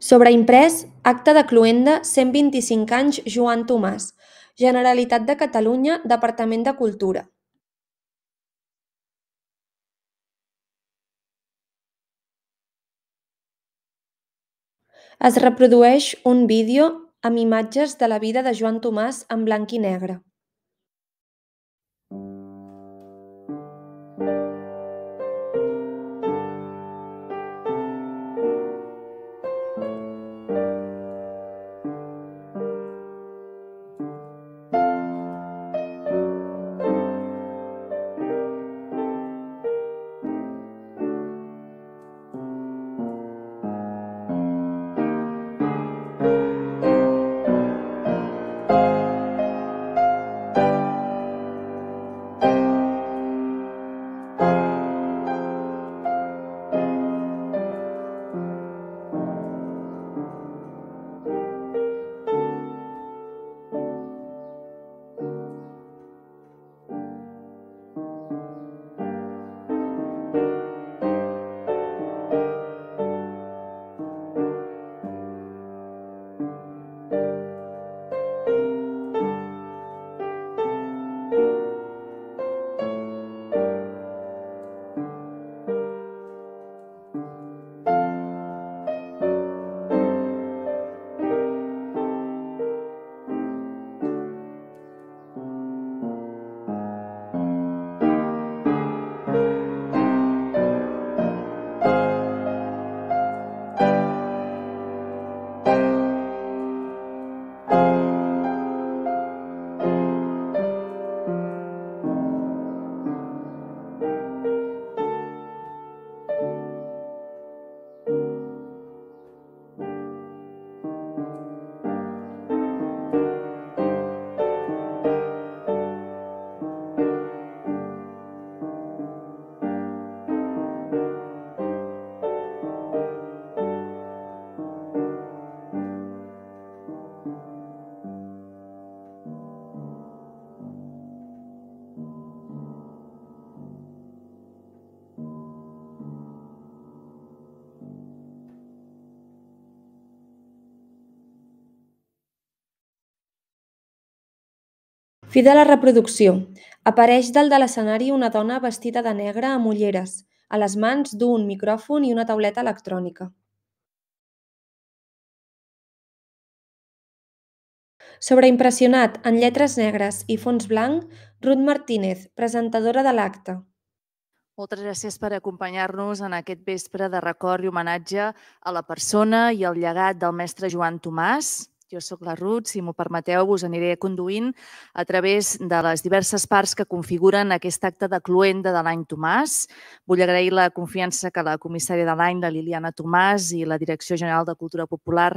Sobreimprès Acta de cent vint-i-cinc anys Joan Tomàs, Generalitat de Catalunya, Departament de Cultura. Es reprodueix un vídeo amb imatges de la vida de Joan Tomàs en blanc i negre. Fi de la reproducció. Apareix dalt de l'escenari una dona vestida de negre amb ulleres, a les mans duu un micròfon i una tauleta electrònica. Sobreimpressionat en lletres negres i fons blanc, Ruth Martínez, presentadora de l'acte. Moltes gràcies per acompanyar-nos en aquest vespre de record i homenatge a la persona i al llegat del mestre Joan Tomàs, jo sóc la Ruth, si m'ho permeteu, us aniré conduint a través de les diverses parts que configuren aquest acte de cluenda de l'any Tomàs. Vull agrair la confiança que la comissària de l'any, la Liliana Tomàs, i la Direcció General de Cultura Popular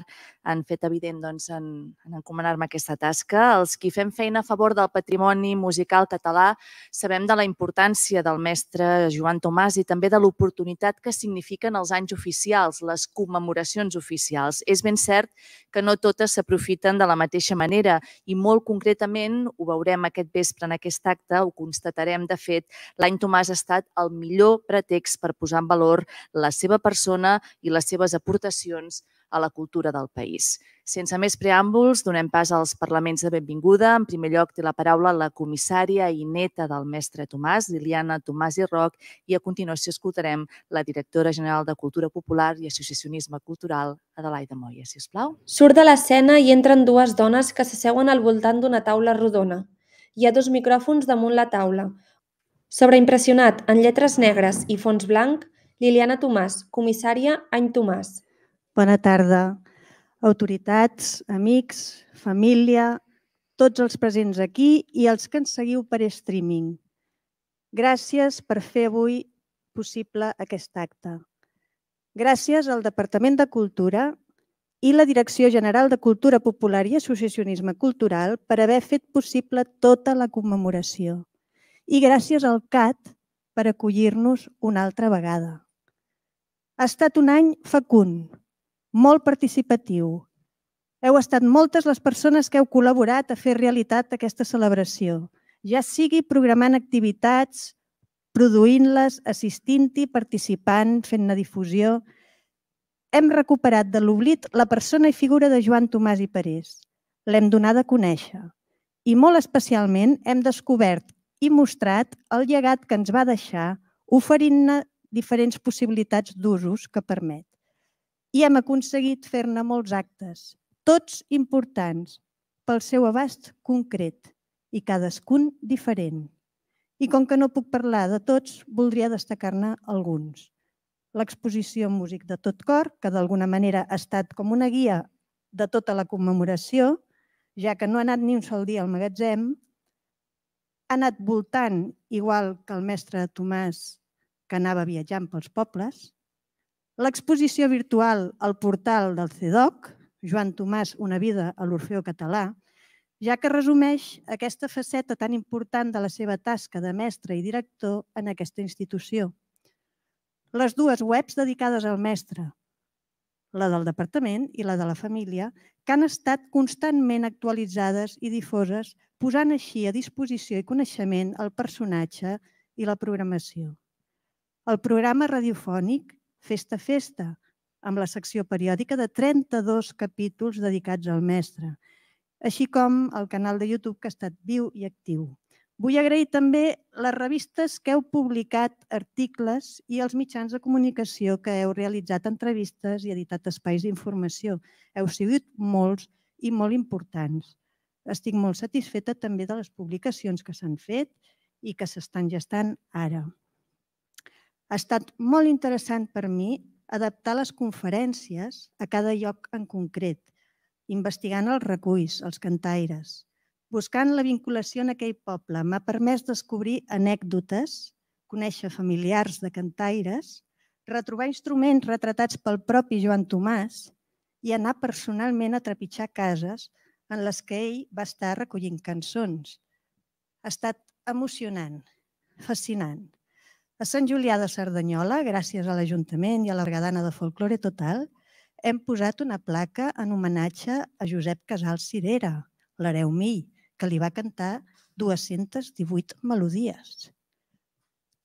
han fet evident doncs, en, en encomanar-me aquesta tasca. Els qui fem feina a favor del patrimoni musical català sabem de la importància del mestre Joan Tomàs i també de l'oportunitat que signifiquen els anys oficials, les commemoracions oficials. És ben cert que no totes s'aprofiten de la mateixa manera i molt concretament, ho veurem aquest vespre en aquest acte, ho constatarem de fet, l'any Tomàs ha estat el millor pretext per posar en valor la seva persona i les seves aportacions a la cultura del país. Sense més preàmbuls, donem pas als parlaments de benvinguda. En primer lloc té la paraula la comissària i neta del mestre Tomàs, Liliana Tomàs i Roc, i a continuació escoltarem la directora general de Cultura Popular i Associacionisme Cultural, Adelaida Moya, si us plau. Surt de l'escena i entren dues dones que s'asseuen al voltant d'una taula rodona. Hi ha dos micròfons damunt la taula. Sobreimpressionat en lletres negres i fons blanc, Liliana Tomàs, comissària Any Tomàs. Bona tarda, autoritats, amics, família, tots els presents aquí i els que ens seguiu per streaming. Gràcies per fer avui possible aquest acte. Gràcies al Departament de Cultura i la Direcció General de Cultura Popular i Associacionisme Cultural per haver fet possible tota la commemoració. I gràcies al CAT per acollir-nos una altra vegada. Ha estat un any fecund, molt participatiu. Heu estat moltes les persones que heu col·laborat a fer realitat aquesta celebració, ja sigui programant activitats, produint-les, assistint-hi, participant, fent-ne difusió. hem recuperat de l'oblit la persona i figura de Joan Tomàs i Parés. L'hem donat a conèixer. I molt especialment hem descobert i mostrat el llegat que ens va deixar oferint-ne diferents possibilitats d'usos que permet. I hem aconseguit fer-ne molts actes, tots importants, pel seu abast concret i cadascun diferent. I com que no puc parlar de tots, voldria destacar-ne alguns. L'exposició Músic de tot cor, que d'alguna manera ha estat com una guia de tota la commemoració, ja que no ha anat ni un sol dia al magatzem, ha anat voltant, igual que el mestre Tomàs, que anava viatjant pels pobles, l'exposició virtual al portal del CEDOC, Joan Tomàs, una vida a l'Orfeo català, ja que resumeix aquesta faceta tan important de la seva tasca de mestre i director en aquesta institució. Les dues webs dedicades al mestre, la del departament i la de la família, que han estat constantment actualitzades i difoses, posant així a disposició i coneixement el personatge i la programació. El programa radiofònic Festa Festa, amb la secció periòdica de 32 capítols dedicats al mestre, així com el canal de YouTube que ha estat viu i actiu. Vull agrair també les revistes que heu publicat articles i els mitjans de comunicació que heu realitzat entrevistes i editat espais d'informació. Heu sigut molts i molt importants. Estic molt satisfeta també de les publicacions que s'han fet i que s'estan gestant ara. Ha estat molt interessant per mi adaptar les conferències a cada lloc en concret, investigant els reculls, els cantaires, buscant la vinculació en aquell poble. M'ha permès descobrir anècdotes, conèixer familiars de cantaires, retrobar instruments retratats pel propi Joan Tomàs i anar personalment a trepitjar cases en les que ell va estar recollint cançons. Ha estat emocionant, fascinant. A Sant Julià de Cerdanyola, gràcies a l'Ajuntament i a la Bergadana de Folklore Total, hem posat una placa en homenatge a Josep Casals Cirera, l'hereu Mill, que li va cantar 218 melodies.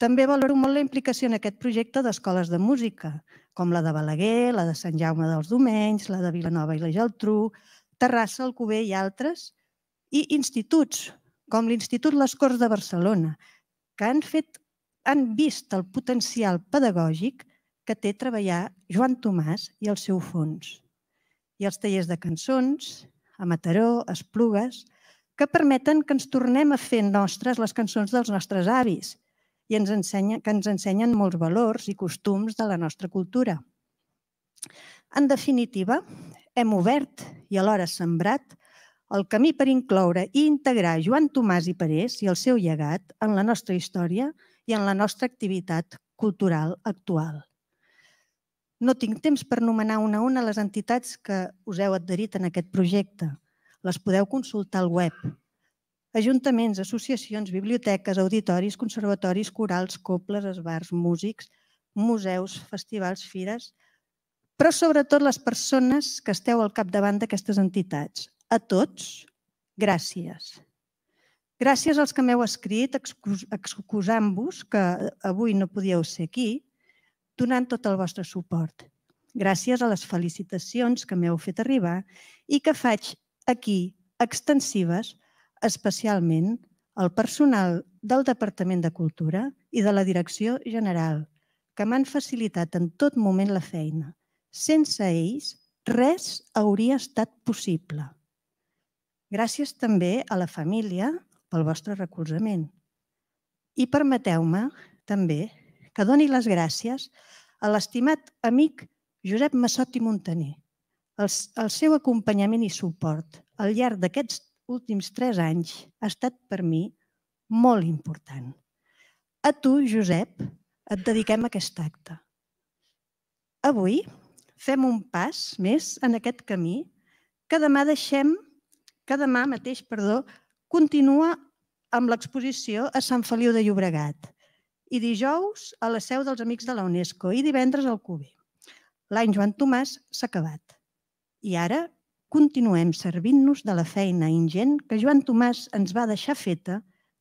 També valoro molt la implicació en aquest projecte d'escoles de música, com la de Balaguer, la de Sant Jaume dels Domenys, la de Vilanova i la Geltrú, Terrassa, Alcover i altres, i instituts, com l'Institut Les Corts de Barcelona, que han, fet, han vist el potencial pedagògic que té treballar Joan Tomàs i el seu fons. I els tallers de cançons, a Mataró, Esplugues, que permeten que ens tornem a fer nostres les cançons dels nostres avis i ens ensenya, que ens ensenyen molts valors i costums de la nostra cultura. En definitiva, hem obert i alhora sembrat el camí per incloure i integrar Joan Tomàs i Parés i el seu llegat en la nostra història i en la nostra activitat cultural actual. No tinc temps per nomenar una a una les entitats que us heu adherit en aquest projecte, les podeu consultar al web. Ajuntaments, associacions, biblioteques, auditoris, conservatoris, corals, cobles, esbars, músics, museus, festivals, fires, però sobretot les persones que esteu al capdavant d'aquestes entitats. A tots, gràcies. Gràcies als que m'heu escrit excusant-vos que avui no podíeu ser aquí, donant tot el vostre suport. Gràcies a les felicitacions que m'heu fet arribar i que faig aquí extensives especialment al personal del Departament de Cultura i de la Direcció General, que m'han facilitat en tot moment la feina. Sense ells, res hauria estat possible. Gràcies també a la família pel vostre recolzament. I permeteu-me també que doni les gràcies a l'estimat amic Josep Massot i Montaner, el, el seu acompanyament i suport al llarg d'aquests últims tres anys ha estat per mi molt important. A tu, Josep, et dediquem aquest acte. Avui fem un pas més en aquest camí que demà deixem, que demà mateix, perdó, continua amb l'exposició a Sant Feliu de Llobregat i dijous a la seu dels Amics de la UNESCO i divendres al Cuber. L'any Joan Tomàs s'ha acabat. I ara continuem servint-nos de la feina ingent que Joan Tomàs ens va deixar feta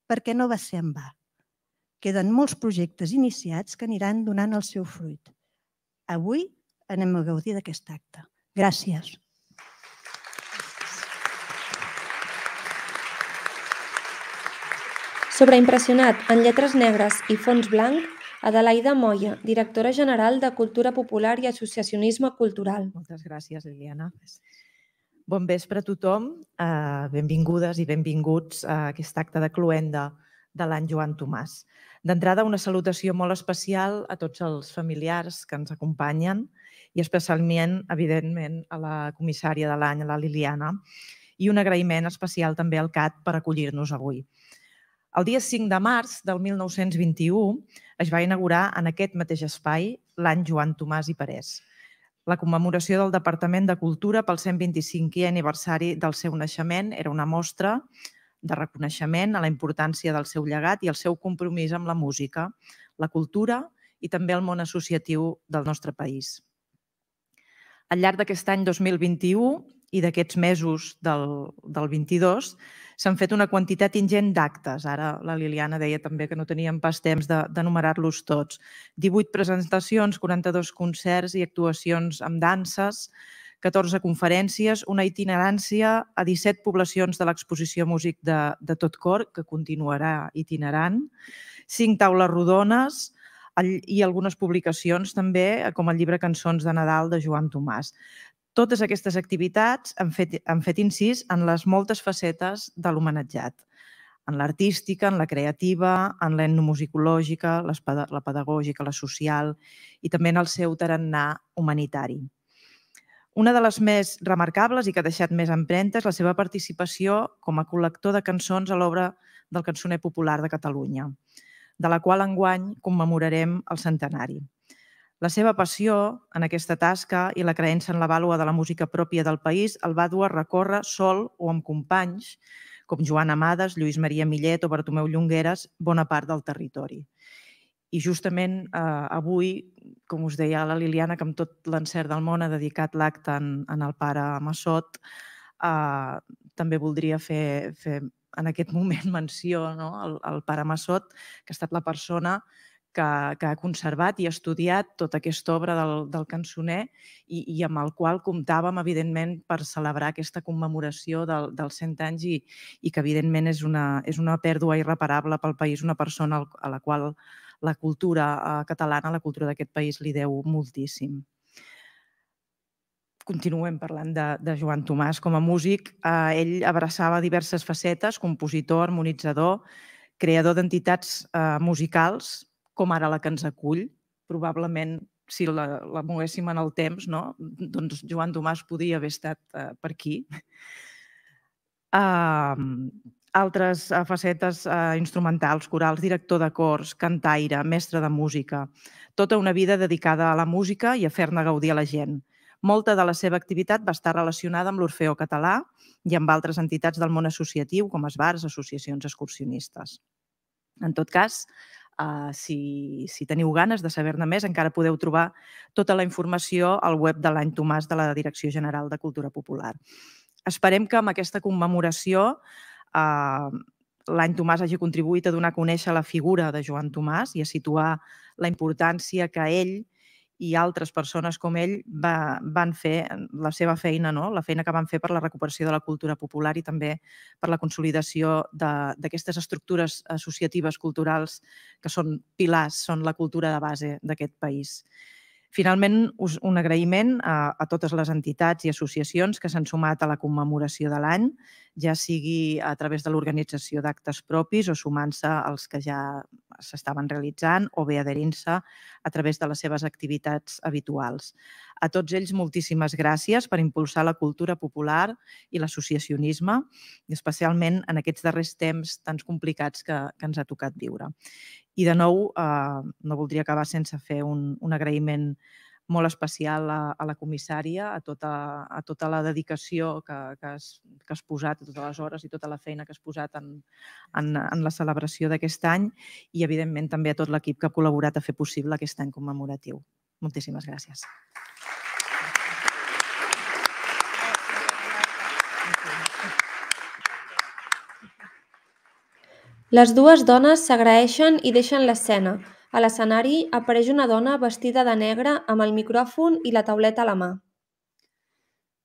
perquè no va ser en va. Queden molts projectes iniciats que aniran donant el seu fruit. Avui anem a gaudir d'aquest acte. Gràcies. Sobreimpressionat en lletres negres i fons blanc, Adelaida Moya, directora general de Cultura Popular i Associacionisme Cultural. Moltes gràcies, Liliana. Bon vespre a tothom, eh, benvingudes i benvinguts a aquest acte de cluenda de l'any Joan Tomàs. D'entrada, una salutació molt especial a tots els familiars que ens acompanyen i especialment, evidentment, a la comissària de l'any, la Liliana, i un agraïment especial també al CAT per acollir-nos avui. El dia 5 de març del 1921 es va inaugurar en aquest mateix espai l'any Joan Tomàs i Parés, la commemoració del Departament de Cultura pel 125è aniversari del seu naixement era una mostra de reconeixement a la importància del seu llegat i el seu compromís amb la música, la cultura i també el món associatiu del nostre país. Al llarg d'aquest any 2021 i d'aquests mesos del, del 22 s'han fet una quantitat ingent d'actes. Ara la Liliana deia també que no teníem pas temps d'enumerar-los tots. 18 presentacions, 42 concerts i actuacions amb danses, 14 conferències, una itinerància a 17 poblacions de l'exposició Músic de, de tot cor, que continuarà itinerant, 5 taules rodones, i algunes publicacions també, com el llibre Cançons de Nadal de Joan Tomàs. Totes aquestes activitats han fet, han fet incís en les moltes facetes de l'homenatjat, en l'artística, en la creativa, en l'etnomusicològica, la pedagògica, la social i també en el seu tarannà humanitari. Una de les més remarcables i que ha deixat més empremta és la seva participació com a col·lector de cançons a l'obra del Cançoner Popular de Catalunya, de la qual enguany commemorarem el centenari. La seva passió en aquesta tasca i la creença en la vàlua de la música pròpia del país el va dur a recórrer sol o amb companys com Joan Amades, Lluís Maria Millet o Bartomeu Llongueres, bona part del territori. I justament eh, avui, com us deia la Liliana, que amb tot l'encert del món ha dedicat l'acte en, en el pare Massot, eh, també voldria fer, fer en aquest moment menció no? al, al pare Massot, que ha estat la persona que, que ha conservat i estudiat tota aquesta obra del, del cançoner i, i amb el qual comptàvem, evidentment, per celebrar aquesta commemoració del, dels 100 anys i, i que, evidentment, és una, és una pèrdua irreparable pel país, una persona a la qual la cultura eh, catalana, la cultura d'aquest país, li deu moltíssim. Continuem parlant de, de Joan Tomàs. Com a músic, eh, ell abraçava diverses facetes, compositor, harmonitzador, creador d'entitats eh, musicals, com ara la que ens acull. Probablement, si la, la moguéssim en el temps, no? doncs Joan Tomàs podia haver estat uh, per aquí. Uh, altres uh, facetes uh, instrumentals, corals, director de cors, cantaire, mestre de música. Tota una vida dedicada a la música i a fer-ne gaudir a la gent. Molta de la seva activitat va estar relacionada amb l'Orfeo català i amb altres entitats del món associatiu, com esbars, associacions excursionistes. En tot cas, Uh, si, si teniu ganes de saber-ne més, encara podeu trobar tota la informació al web de l'any Tomàs de la Direcció General de Cultura Popular. Esperem que amb aquesta commemoració uh, l'any Tomàs hagi contribuït a donar a conèixer la figura de Joan Tomàs i a situar la importància que ell i altres persones com ell va, van fer la seva feina, no? la feina que van fer per la recuperació de la cultura popular i també per la consolidació d'aquestes estructures associatives culturals que són pilars, són la cultura de base d'aquest país. Finalment, un agraïment a, a totes les entitats i associacions que s'han sumat a la commemoració de l'any, ja sigui a través de l'organització d'actes propis o sumant-se als que ja s'estaven realitzant o bé adherint-se a través de les seves activitats habituals. A tots ells, moltíssimes gràcies per impulsar la cultura popular i l'associacionisme, especialment en aquests darrers temps tan complicats que, que ens ha tocat viure. I de nou, eh, no voldria acabar sense fer un, un agraïment molt especial a, a la comissària, a tota, a tota la dedicació que, que, has, que has posat, a totes les hores i tota la feina que has posat en, en, en la celebració d'aquest any i, evidentment, també a tot l'equip que ha col·laborat a fer possible aquest any commemoratiu. Moltíssimes gràcies. Les dues dones s'agraeixen i deixen l'escena, A l'escenari apareix una dona vestida de negre amb el micròfon i la tauleta a la mà.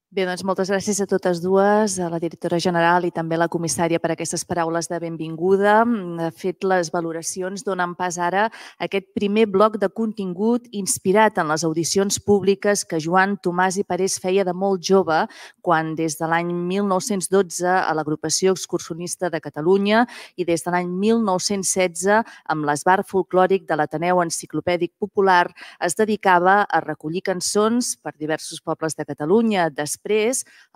Bé, doncs moltes gràcies a totes dues, a la directora general i també a la comissària per aquestes paraules de benvinguda. De fet, les valoracions donen pas ara a aquest primer bloc de contingut inspirat en les audicions públiques que Joan Tomàs i Parés feia de molt jove, quan des de l'any 1912 a l'agrupació excursionista de Catalunya i des de l'any 1916 amb l'esbar folclòric de l'Ateneu Enciclopèdic Popular es dedicava a recollir cançons per diversos pobles de Catalunya, després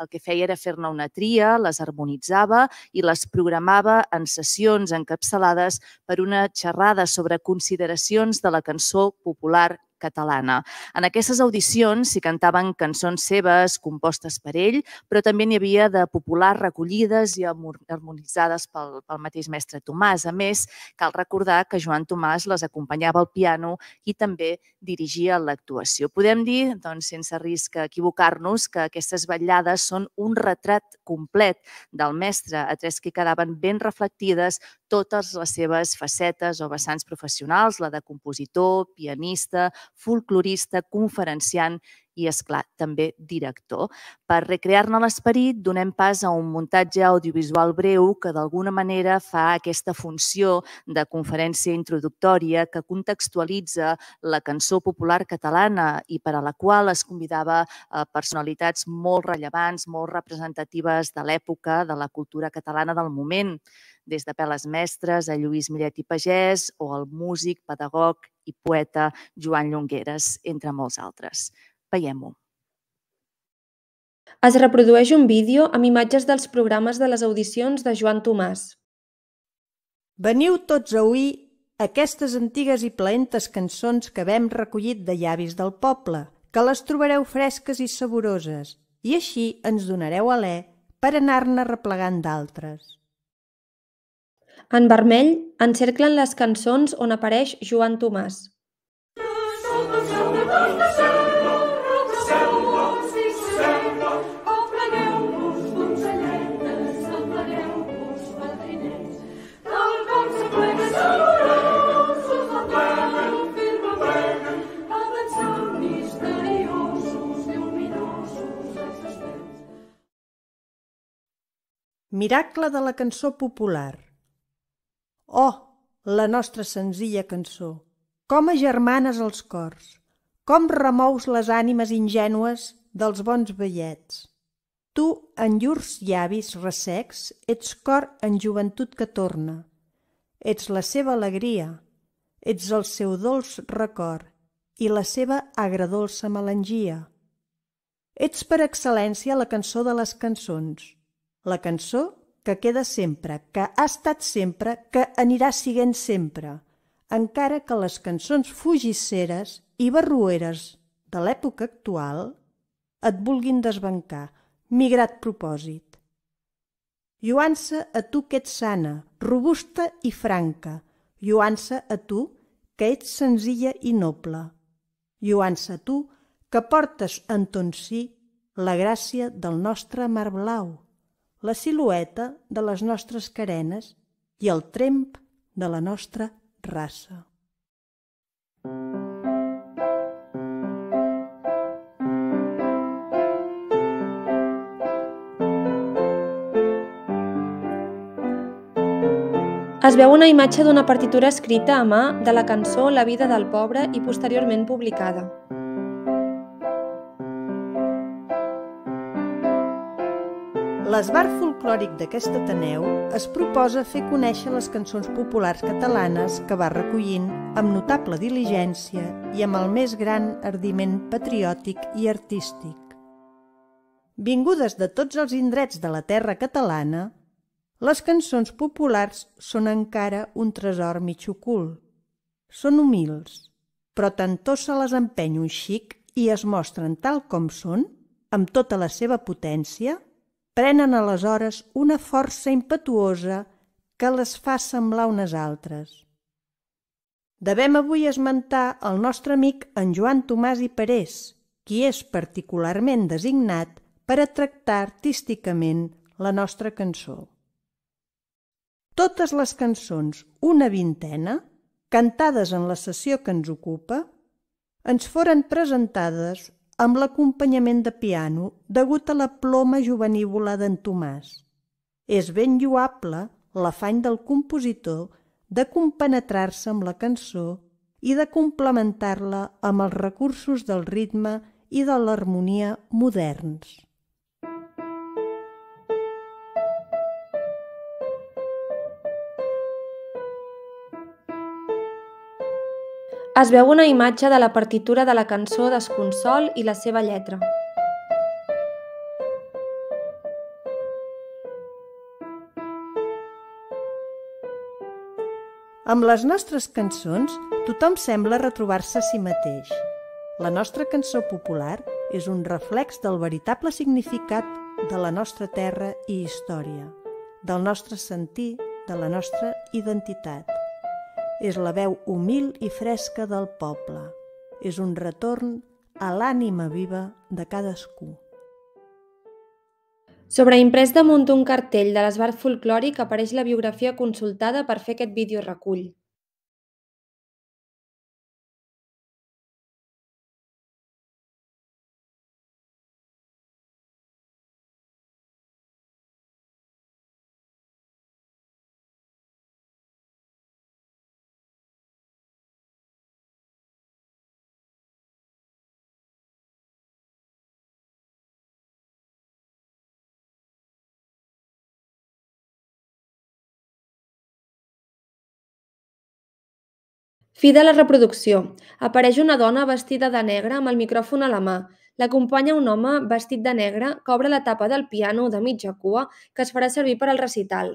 el que feia era fer-ne una tria, les harmonitzava i les programava en sessions encapçalades per una xerrada sobre consideracions de la cançó popular catalana. En aquestes audicions s'hi cantaven cançons seves compostes per ell, però també n'hi havia de populars recollides i harmonitzades pel, pel mateix mestre Tomàs. A més, cal recordar que Joan Tomàs les acompanyava al piano i també dirigia l'actuació. Podem dir, doncs, sense risc a equivocar-nos, que aquestes vetllades són un retrat complet del mestre, atès que quedaven ben reflectides totes les seves facetes o vessants professionals, la de compositor, pianista, folclorista, conferenciant i, és clar també director. Per recrear-ne l'esperit, donem pas a un muntatge audiovisual breu que d'alguna manera fa aquesta funció de conferència introductòria que contextualitza la cançó popular catalana i per a la qual es convidava a personalitats molt rellevants, molt representatives de l'època, de la cultura catalana del moment, des de Peles Mestres a Lluís Millet i Pagès o el músic, pedagog i poeta Joan Llongueres, entre molts altres. Veiem-ho. Es reprodueix un vídeo amb imatges dels programes de les audicions de Joan Tomàs. Veniu tots a oir aquestes antigues i plaentes cançons que vem recollit de llavis del poble, que les trobareu fresques i saboroses, i així ens donareu alè per anar-ne replegant d'altres. En vermell encerclen les cançons on apareix Joan Tomàs. Miracle de la cançó popular. Oh, la nostra senzilla cançó! Com agermanes els cors! Com remous les ànimes ingènues dels bons vellets! Tu, en llurs llavis ressecs, ets cor en joventut que torna. Ets la seva alegria, ets el seu dolç record i la seva agradolça melangia. Ets per excel·lència la cançó de les cançons, la cançó que queda sempre, que ha estat sempre, que anirà siguent sempre, encara que les cançons fugisseres i barrueres de l'època actual et vulguin desbancar, migrat propòsit. Lluança a tu que ets sana, robusta i franca, lluança a tu que ets senzilla i noble, lluança a tu que portes en ton si la gràcia del nostre mar blau, la silueta de les nostres carenes i el tremp de la nostra raça. Es veu una imatge d'una partitura escrita a mà de la cançó La vida del pobre i posteriorment publicada. L'esbar folclòric d'aquest Ateneu es proposa fer conèixer les cançons populars catalanes que va recollint amb notable diligència i amb el més gran ardiment patriòtic i artístic. Vingudes de tots els indrets de la terra catalana, les cançons populars són encara un tresor mig ocult. Són humils, però tantó se les empeny un xic i es mostren tal com són, amb tota la seva potència, prenen aleshores una força impetuosa que les fa semblar unes altres. Devem avui esmentar el nostre amic en Joan Tomàs i Parés, qui és particularment designat per a tractar artísticament la nostra cançó. Totes les cançons, una vintena, cantades en la sessió que ens ocupa, ens foren presentades amb l'acompanyament de piano degut a la ploma jovenívola d'en Tomàs. És ben lloable l'afany del compositor de compenetrar-se amb la cançó i de complementar-la amb els recursos del ritme i de l'harmonia moderns. Es veu una imatge de la partitura de la cançó Desconsol i la seva lletra. Amb les nostres cançons, tothom sembla retrobar-se a si mateix. La nostra cançó popular és un reflex del veritable significat de la nostra terra i història, del nostre sentir, de la nostra identitat és la veu humil i fresca del poble. És un retorn a l'ànima viva de cadascú. Sobreimprès damunt un cartell de l'esbart folclòric apareix la biografia consultada per fer aquest vídeo recull. Fi de la reproducció. Apareix una dona vestida de negre amb el micròfon a la mà. L'acompanya un home vestit de negre que obre la tapa del piano de mitja cua que es farà servir per al recital.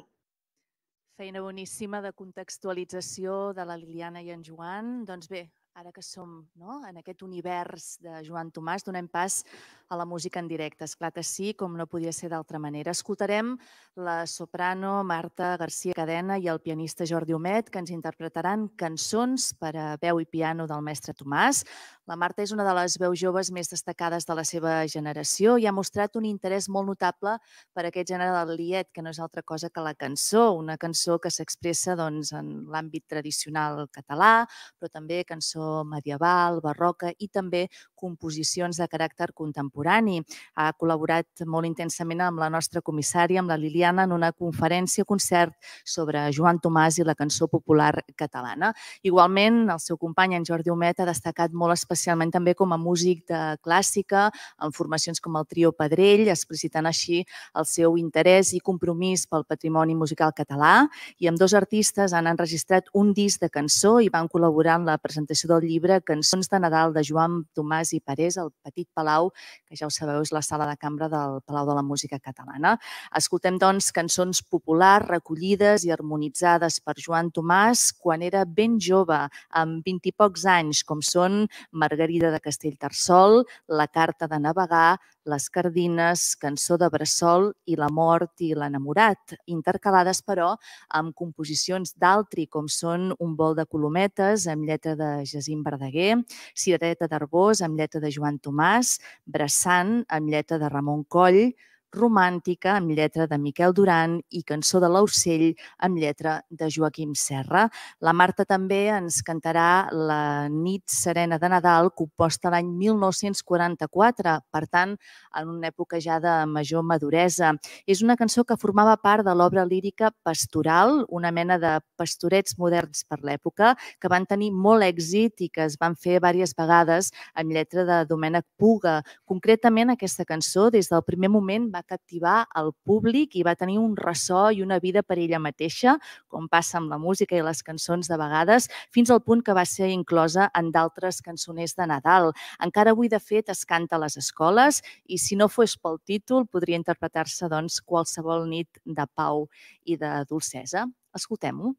Feina boníssima de contextualització de la Liliana i en Joan. Doncs bé, ara que som no, en aquest univers de Joan Tomàs, donem pas a la música en directe. És clar que sí, com no podia ser d'altra manera. Escoltarem la soprano Marta García Cadena i el pianista Jordi Homet, que ens interpretaran cançons per a veu i piano del mestre Tomàs. La Marta és una de les veus joves més destacades de la seva generació i ha mostrat un interès molt notable per aquest gènere del liet, que no és altra cosa que la cançó, una cançó que s'expressa doncs, en l'àmbit tradicional català, però també cançó medieval, barroca i també composicions de caràcter contemporani contemporani. Ha col·laborat molt intensament amb la nostra comissària, amb la Liliana, en una conferència-concert sobre Joan Tomàs i la cançó popular catalana. Igualment, el seu company, en Jordi Homet, ha destacat molt especialment també com a músic de clàssica, en formacions com el Trio Pedrell, explicitant així el seu interès i compromís pel patrimoni musical català. I amb dos artistes han enregistrat un disc de cançó i van col·laborar en la presentació del llibre Cançons de Nadal de Joan Tomàs i Parés, al Petit Palau, que ja ho sabeu és la sala de cambra del Palau de la Música Catalana. Escoltem, doncs, cançons populars recollides i harmonitzades per Joan Tomàs quan era ben jove, amb vint i pocs anys, com són Margarida de Castellterçol, La carta de navegar, les Cardines, Cançó de Bressol i La mort i l'enamorat, intercalades, però, amb composicions d'altri, com són Un vol de colometes, amb lletra de Jacint Verdaguer, Cirereta d'Arbós, amb lletra de Joan Tomàs, Bressant, amb lletra de Ramon Coll, romàntica amb lletra de Miquel Duran i cançó de l'Aucell amb lletra de Joaquim Serra. La Marta també ens cantarà la nit serena de Nadal, composta l'any 1944, per tant, en una època ja de major maduresa. És una cançó que formava part de l'obra lírica Pastoral, una mena de pastorets moderns per l'època, que van tenir molt èxit i que es van fer diverses vegades amb lletra de Domènec Puga. Concretament, aquesta cançó, des del primer moment, va captivar el públic i va tenir un ressò i una vida per ella mateixa, com passa amb la música i les cançons de vegades, fins al punt que va ser inclosa en d'altres cançoners de Nadal. Encara avui, de fet, es canta a les escoles i si no fos pel títol, podria interpretar-se doncs, qualsevol nit de pau i de dolcesa. Escoltem-ho.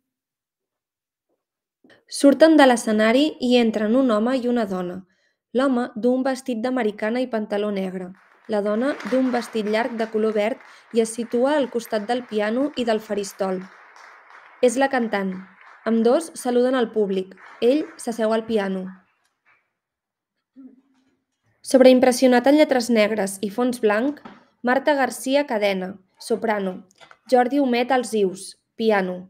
Surten de l'escenari i entren un home i una dona. L'home du un vestit d'americana i pantaló negre la dona d'un vestit llarg de color verd i es situa al costat del piano i del faristol. És la cantant. Ambdós saluden al públic. Ell s'asseu al piano. Sobreimpressionat en lletres negres i fons blanc, Marta Garcia Cadena, soprano. Jordi Homet als ius, piano.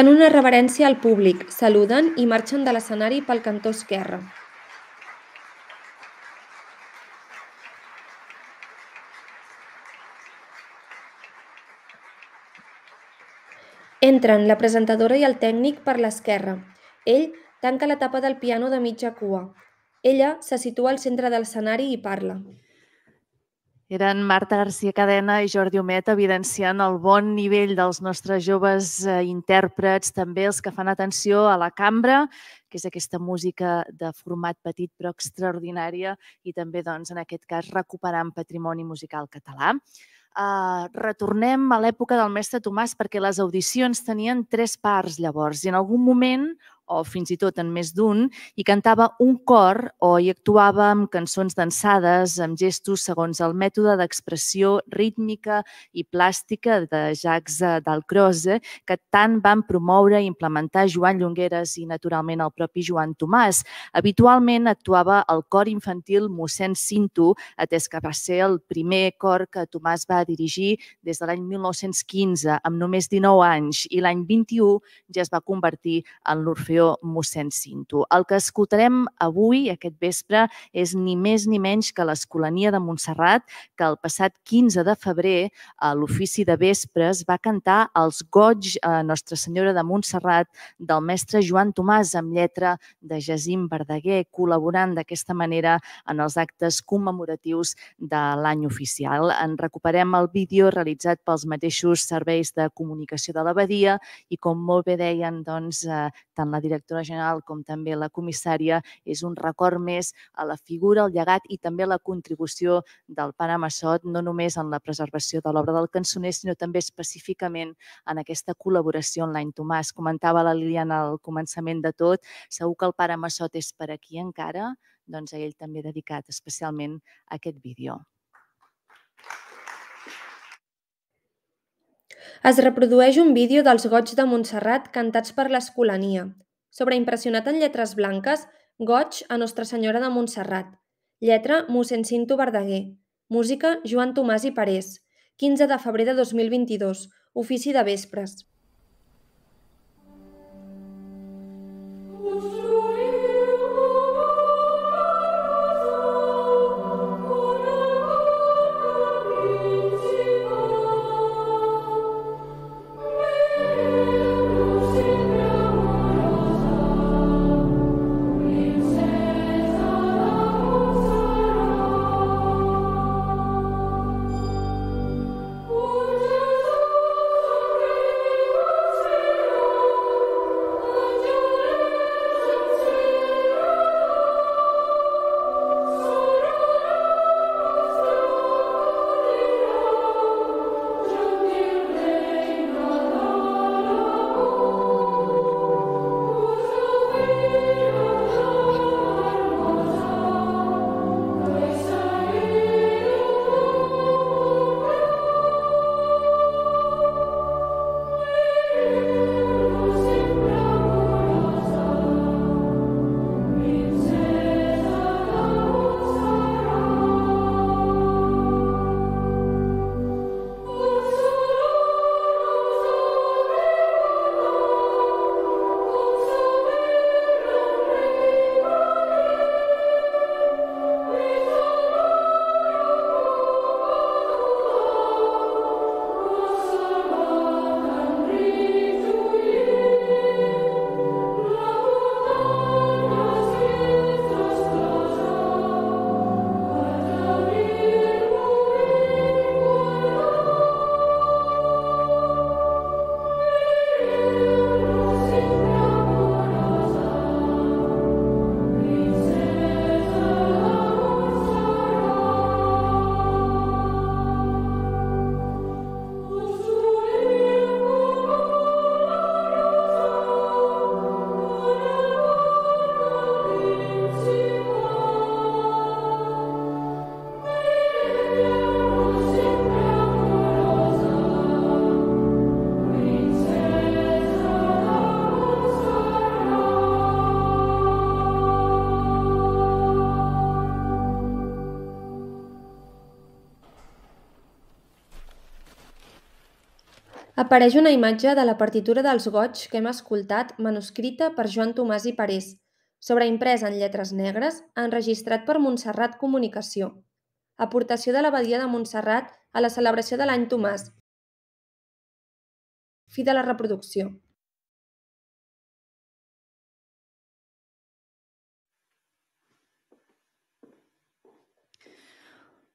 Fan una reverència al públic, saluden i marxen de l'escenari pel cantó esquerre. Entren la presentadora i el tècnic per l'esquerra. Ell tanca la tapa del piano de mitja cua. Ella se situa al centre de l'escenari i parla. Eren Marta García Cadena i Jordi Homet evidenciant el bon nivell dels nostres joves eh, intèrprets, també els que fan atenció a la cambra, que és aquesta música de format petit però extraordinària i també, doncs, en aquest cas, recuperant patrimoni musical català. Uh, retornem a l'època del mestre Tomàs perquè les audicions tenien tres parts llavors i en algun moment o fins i tot en més d'un, i cantava un cor o hi actuava amb cançons dansades, amb gestos segons el mètode d'expressió rítmica i plàstica de Jacques Dalcroze, que tant van promoure i implementar Joan Llongueres i, naturalment, el propi Joan Tomàs. Habitualment actuava el cor infantil mossèn Cinto, atès que va ser el primer cor que Tomàs va dirigir des de l'any 1915, amb només 19 anys, i l'any 21 ja es va convertir en l'Orfeó Fundació mossèn Cinto. El que escoltarem avui, aquest vespre, és ni més ni menys que l'Escolania de Montserrat, que el passat 15 de febrer, a l'ofici de vespres, va cantar els goig a Nostra Senyora de Montserrat del mestre Joan Tomàs amb lletra de Jacint Verdaguer, col·laborant d'aquesta manera en els actes commemoratius de l'any oficial. En recuperem el vídeo realitzat pels mateixos serveis de comunicació de l'abadia i, com molt bé deien, doncs, eh, tant la directora general com també la comissària, és un record més a la figura, al llegat i també la contribució del pare Massot, no només en la preservació de l'obra del cançoner, sinó també específicament en aquesta col·laboració amb l'any Tomàs. Comentava la Liliana al començament de tot, segur que el pare Massot és per aquí encara, doncs a ell també dedicat especialment a aquest vídeo. Es reprodueix un vídeo dels goig de Montserrat cantats per l'Escolania. Sobreimpressionat en lletres blanques, goig a Nostra Senyora de Montserrat. Lletra mossèn Cinto Verdaguer. Música Joan Tomàs i Parés. 15 de febrer de 2022. Ofici de vespres. Apareix una imatge de la partitura dels goig que hem escoltat manuscrita per Joan Tomàs i Parés, sobreimpresa en lletres negres, enregistrat per Montserrat Comunicació. Aportació de l'Abadia de Montserrat a la celebració de l'any Tomàs. Fi de la reproducció.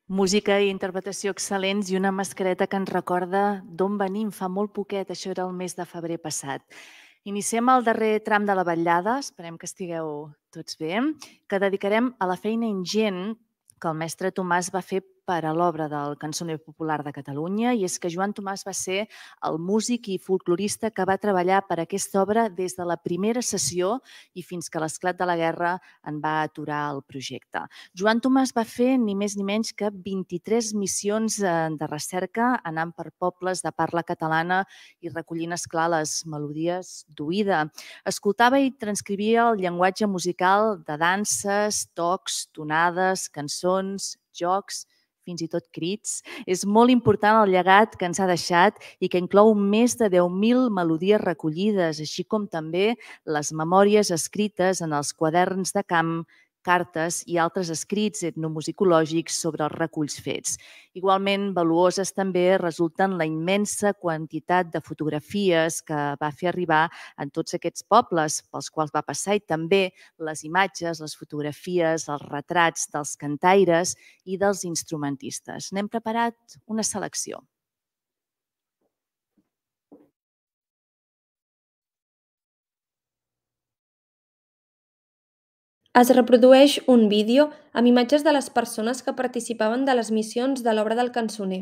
Música i interpretació excel·lents i una mascareta que ens recorda d'on venim fa molt poquet, això era el mes de febrer passat. Iniciem el darrer tram de la vetllada, esperem que estigueu tots bé, que dedicarem a la feina ingent que el mestre Tomàs va fer per a l'obra del cançoner popular de Catalunya i és que Joan Tomàs va ser el músic i folclorista que va treballar per aquesta obra des de la primera sessió i fins que l'esclat de la guerra en va aturar el projecte. Joan Tomàs va fer ni més ni menys que 23 missions eh, de recerca anant per pobles de parla catalana i recollint, esclar, les melodies d'oïda. Escoltava i transcrivia el llenguatge musical de danses, tocs, tonades, cançons, jocs, fins i tot crits. És molt important el llegat que ens ha deixat i que inclou més de 10.000 melodies recollides, així com també les memòries escrites en els quaderns de camp cartes i altres escrits etnomusicològics sobre els reculls fets. Igualment, valuoses també resulten la immensa quantitat de fotografies que va fer arribar en tots aquests pobles pels quals va passar i també les imatges, les fotografies, els retrats dels cantaires i dels instrumentistes. N'hem preparat una selecció. Es reprodueix un vídeo amb imatges de les persones que participaven de les missions de l'obra del cançoner.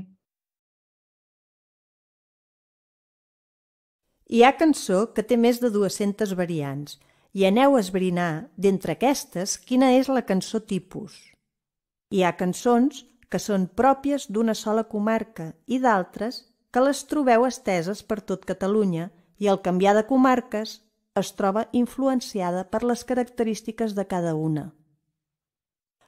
Hi ha cançó que té més de 200 variants i aneu a esbrinar d'entre aquestes quina és la cançó tipus. Hi ha cançons que són pròpies d'una sola comarca i d'altres que les trobeu esteses per tot Catalunya i al canviar de comarques es troba influenciada per les característiques de cada una.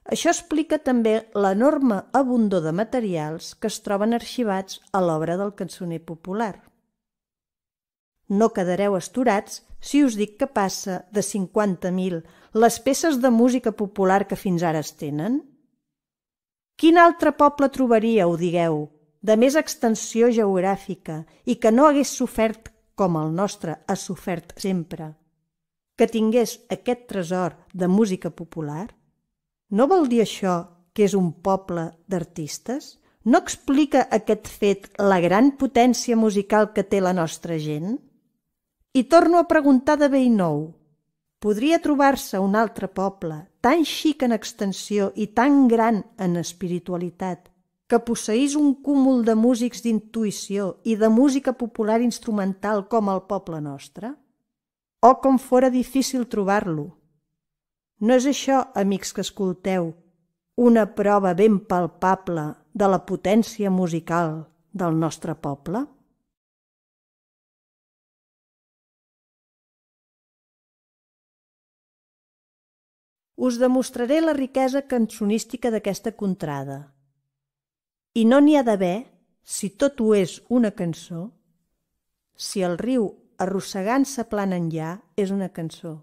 Això explica també l'enorme abundor de materials que es troben arxivats a l'obra del cançoner popular. No quedareu esturats si us dic que passa de 50.000 les peces de música popular que fins ara es tenen? Quin altre poble trobaríeu, digueu, de més extensió geogràfica i que no hagués sofert com el nostre ha sofert sempre, que tingués aquest tresor de música popular? No vol dir això que és un poble d'artistes? No explica aquest fet la gran potència musical que té la nostra gent? I torno a preguntar de vell nou. Podria trobar-se un altre poble tan xic en extensió i tan gran en espiritualitat que posseís un cúmul de músics d'intuïció i de música popular instrumental com el poble nostre? O com fora difícil trobar-lo! No és això, amics que escolteu, una prova ben palpable de la potència musical del nostre poble? Us demostraré la riquesa cançonística d'aquesta contrada, i no n'hi ha d'haver si tot ho és una cançó, si el riu arrossegant-se plan enllà és una cançó,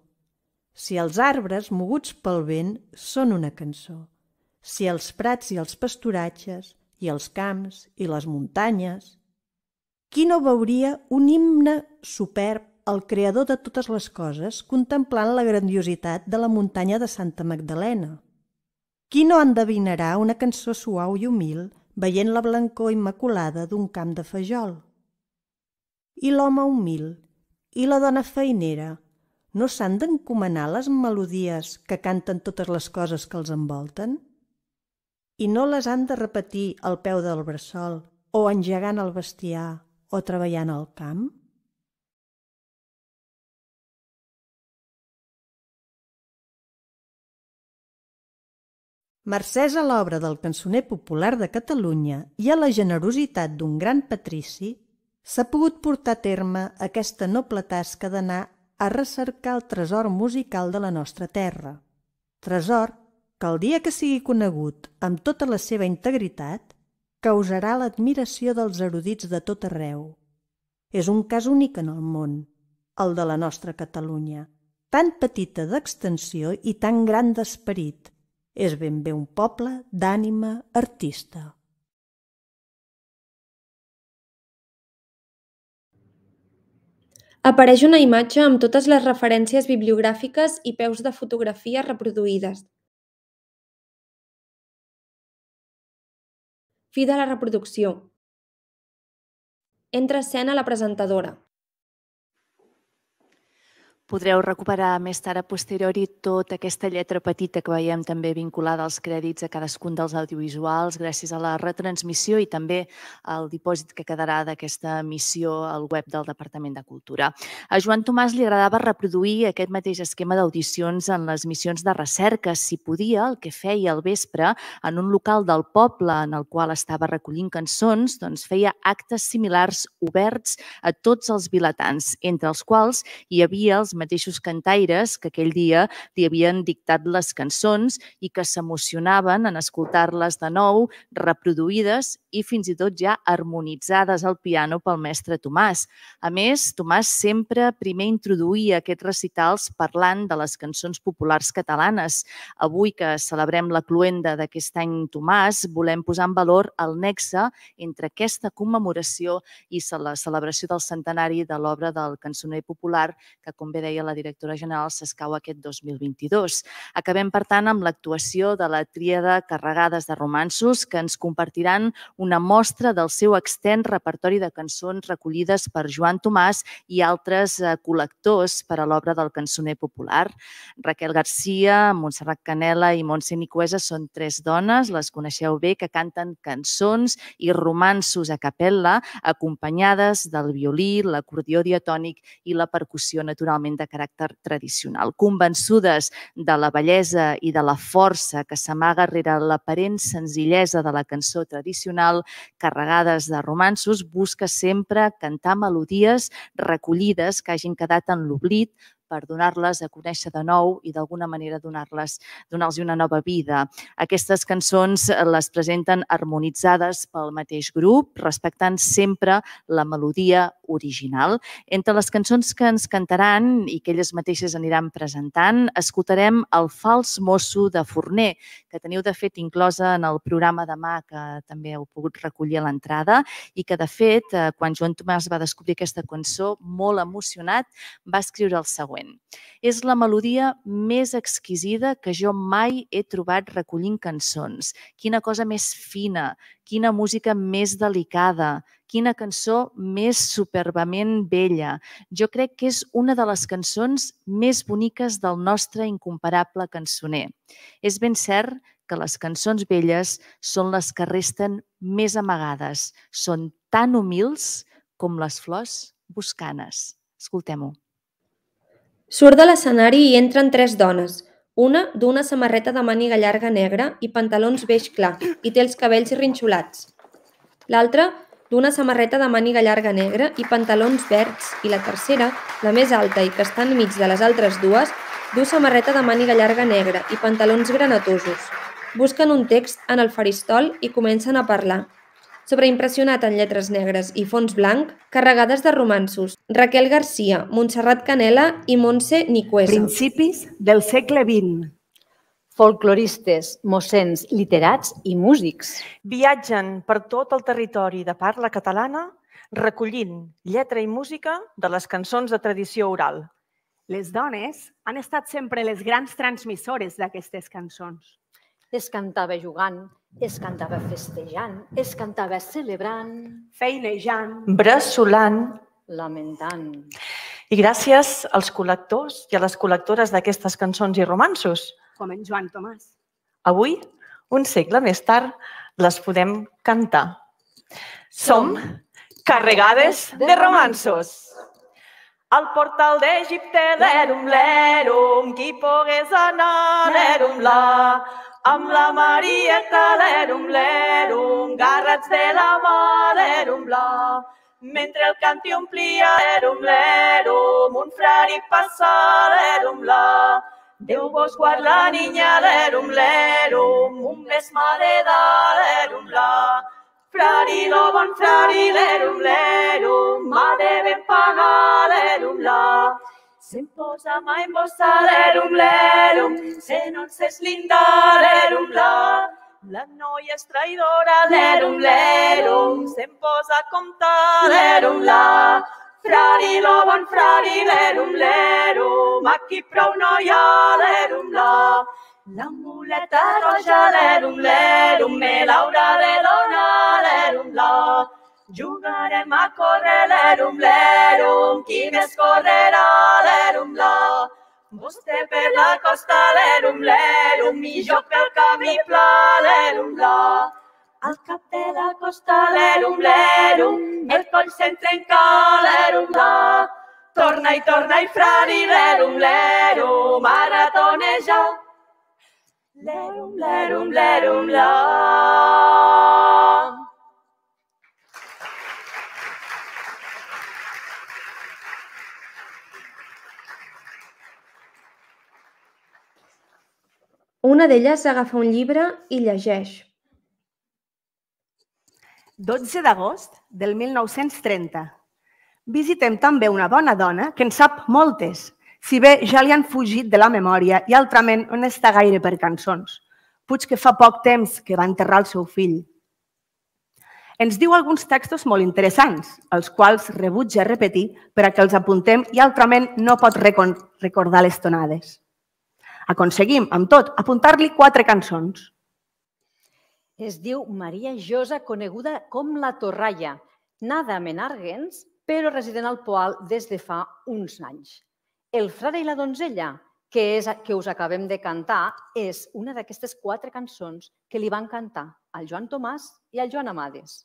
si els arbres moguts pel vent són una cançó, si els prats i els pasturatges i els camps i les muntanyes... Qui no veuria un himne superb al creador de totes les coses contemplant la grandiositat de la muntanya de Santa Magdalena? Qui no endevinarà una cançó suau i humil veient la blancor immaculada d'un camp de fajol. I l'home humil i la dona feinera no s'han d'encomanar les melodies que canten totes les coses que els envolten? I no les han de repetir al peu del bressol o engegant el bestiar o treballant al camp? Mercès a l'obra del cançoner popular de Catalunya i a la generositat d'un gran patrici, s'ha pogut portar a terme aquesta noble tasca d'anar a recercar el tresor musical de la nostra terra. Tresor que el dia que sigui conegut amb tota la seva integritat, causarà l'admiració dels erudits de tot arreu. És un cas únic en el món, el de la nostra Catalunya, tan petita d'extensió i tan gran d'esperit, és ben bé un poble d'ànima artista. Apareix una imatge amb totes les referències bibliogràfiques i peus de fotografia reproduïdes. Fi de la reproducció. Entra escena la presentadora. Podreu recuperar més tard a posteriori tota aquesta lletra petita que veiem també vinculada als crèdits a cadascun dels audiovisuals gràcies a la retransmissió i també al dipòsit que quedarà d'aquesta missió al web del Departament de Cultura. A Joan Tomàs li agradava reproduir aquest mateix esquema d'audicions en les missions de recerca. Si podia, el que feia al vespre en un local del poble en el qual estava recollint cançons, doncs feia actes similars oberts a tots els vilatans, entre els quals hi havia els mateixos cantaires que aquell dia li havien dictat les cançons i que s'emocionaven en escoltar-les de nou, reproduïdes i fins i tot ja harmonitzades al piano pel mestre Tomàs. A més, Tomàs sempre primer introduïa aquests recitals parlant de les cançons populars catalanes. Avui que celebrem la cluenda d'aquest any Tomàs, volem posar en valor el nexe entre aquesta commemoració i la celebració del centenari de l'obra del cançoner popular que, com bé deia la directora general, s'escau aquest 2022. Acabem, per tant, amb l'actuació de la tríada Carregades de Romansos, que ens compartiran una mostra del seu extens repertori de cançons recollides per Joan Tomàs i altres eh, col·lectors per a l'obra del cançoner popular. Raquel Garcia, Montserrat Canela i Montse Nicuesa són tres dones, les coneixeu bé, que canten cançons i romansos a capella acompanyades del violí, l'acordió diatònic i la percussió naturalment de caràcter tradicional. Convençudes de la bellesa i de la força que s'amaga rere l'aparent senzillesa de la cançó tradicional, carregades de romansos, busca sempre cantar melodies recollides que hagin quedat en l'oblit per donar-les a conèixer de nou i d'alguna manera donar-les donar-los una nova vida. Aquestes cançons eh, les presenten harmonitzades pel mateix grup, respectant sempre la melodia original. Entre les cançons que ens cantaran i que elles mateixes aniran presentant, escoltarem El fals mosso de Forner, que teniu de fet inclosa en el programa demà, que també heu pogut recollir a l'entrada, i que de fet, eh, quan Joan Tomàs va descobrir aquesta cançó, molt emocionat, va escriure el següent següent. És la melodia més exquisida que jo mai he trobat recollint cançons. Quina cosa més fina, quina música més delicada, quina cançó més superbament bella. Jo crec que és una de les cançons més boniques del nostre incomparable cançoner. És ben cert que les cançons velles són les que resten més amagades, són tan humils com les flors buscanes. Escoltem-ho. Surt de l'escenari i entren tres dones, una d'una samarreta de màniga llarga negra i pantalons beix clar i té els cabells rinxolats. L'altra d'una samarreta de màniga llarga negra i pantalons verds i la tercera, la més alta i que està enmig de les altres dues, du samarreta de màniga llarga negra i pantalons granatosos. Busquen un text en el faristol i comencen a parlar sobreimpressionat en lletres negres i fons blanc, carregades de romansos. Raquel Garcia, Montserrat Canela i Montse Nicuesa. Principis del segle XX. Folcloristes, mossens, literats i músics. Viatgen per tot el territori de parla catalana recollint lletra i música de les cançons de tradició oral. Les dones han estat sempre les grans transmissores d'aquestes cançons. Es cantava jugant, es cantava festejant, es cantava celebrant, feinejant, bressolant, lamentant. I gràcies als col·lectors i a les col·lectores d'aquestes cançons i romansos. Com en Joan Tomàs. Avui, un segle més tard, les podem cantar. Som carregades de romansos. Al portal d'Egipte, l'erum, l'erum, qui pogués anar, l'erum, la, amb la Marieta, l'erum, l'erum, garrats de la mà, l'erum, la. Mentre el canti omplia, l'erum, l'erum, un frari passa, l'erum, la. Déu vos guard la niña, l'erum, l'erum, un mes mareda, l'erum, la. Frari, lo bon frari, l'erum, l'erum, ma devem pagar, l'erum, la. Se'n posa mai l'erum, l'erum, se non s'eslinda l'erum, la. La noia és traïdora, l'erum, l'erum, se'n posa a comptar l'erum, la. Frari, lo bon frari, l'erum, l'erum, aquí prou noia, l'erum, la. La muleta roja, l'erum, l'erum, me l'haurà de donar, l'erum, la. Jugarem a córrer l'erum, l'erum, qui més correrà l'erum, la. Vostè per la costa l'erum, l'erum, i jo pel camí pla l'erum, la. Al cap de la costa l'erum, l'erum, el coll se'n trenca l'erum, la. Torna i torna i frari l'erum, l'erum, maratoneja. L'erum, l'erum, l'erum, la. Una d'elles agafa un llibre i llegeix. 12 d'agost del 1930. Visitem també una bona dona que en sap moltes, si bé ja li han fugit de la memòria i altrament no està gaire per cançons. Puig que fa poc temps que va enterrar el seu fill. Ens diu alguns textos molt interessants, els quals rebutja repetir per a que els apuntem i altrament no pot recordar les tonades. Aconseguim, amb tot, apuntar-li quatre cançons. Es diu Maria Josa, coneguda com la Torralla, nada a Menàrguens, però resident al Poal des de fa uns anys. El frare i la donzella, que, és, que us acabem de cantar, és una d'aquestes quatre cançons que li van cantar al Joan Tomàs i al Joan Amades.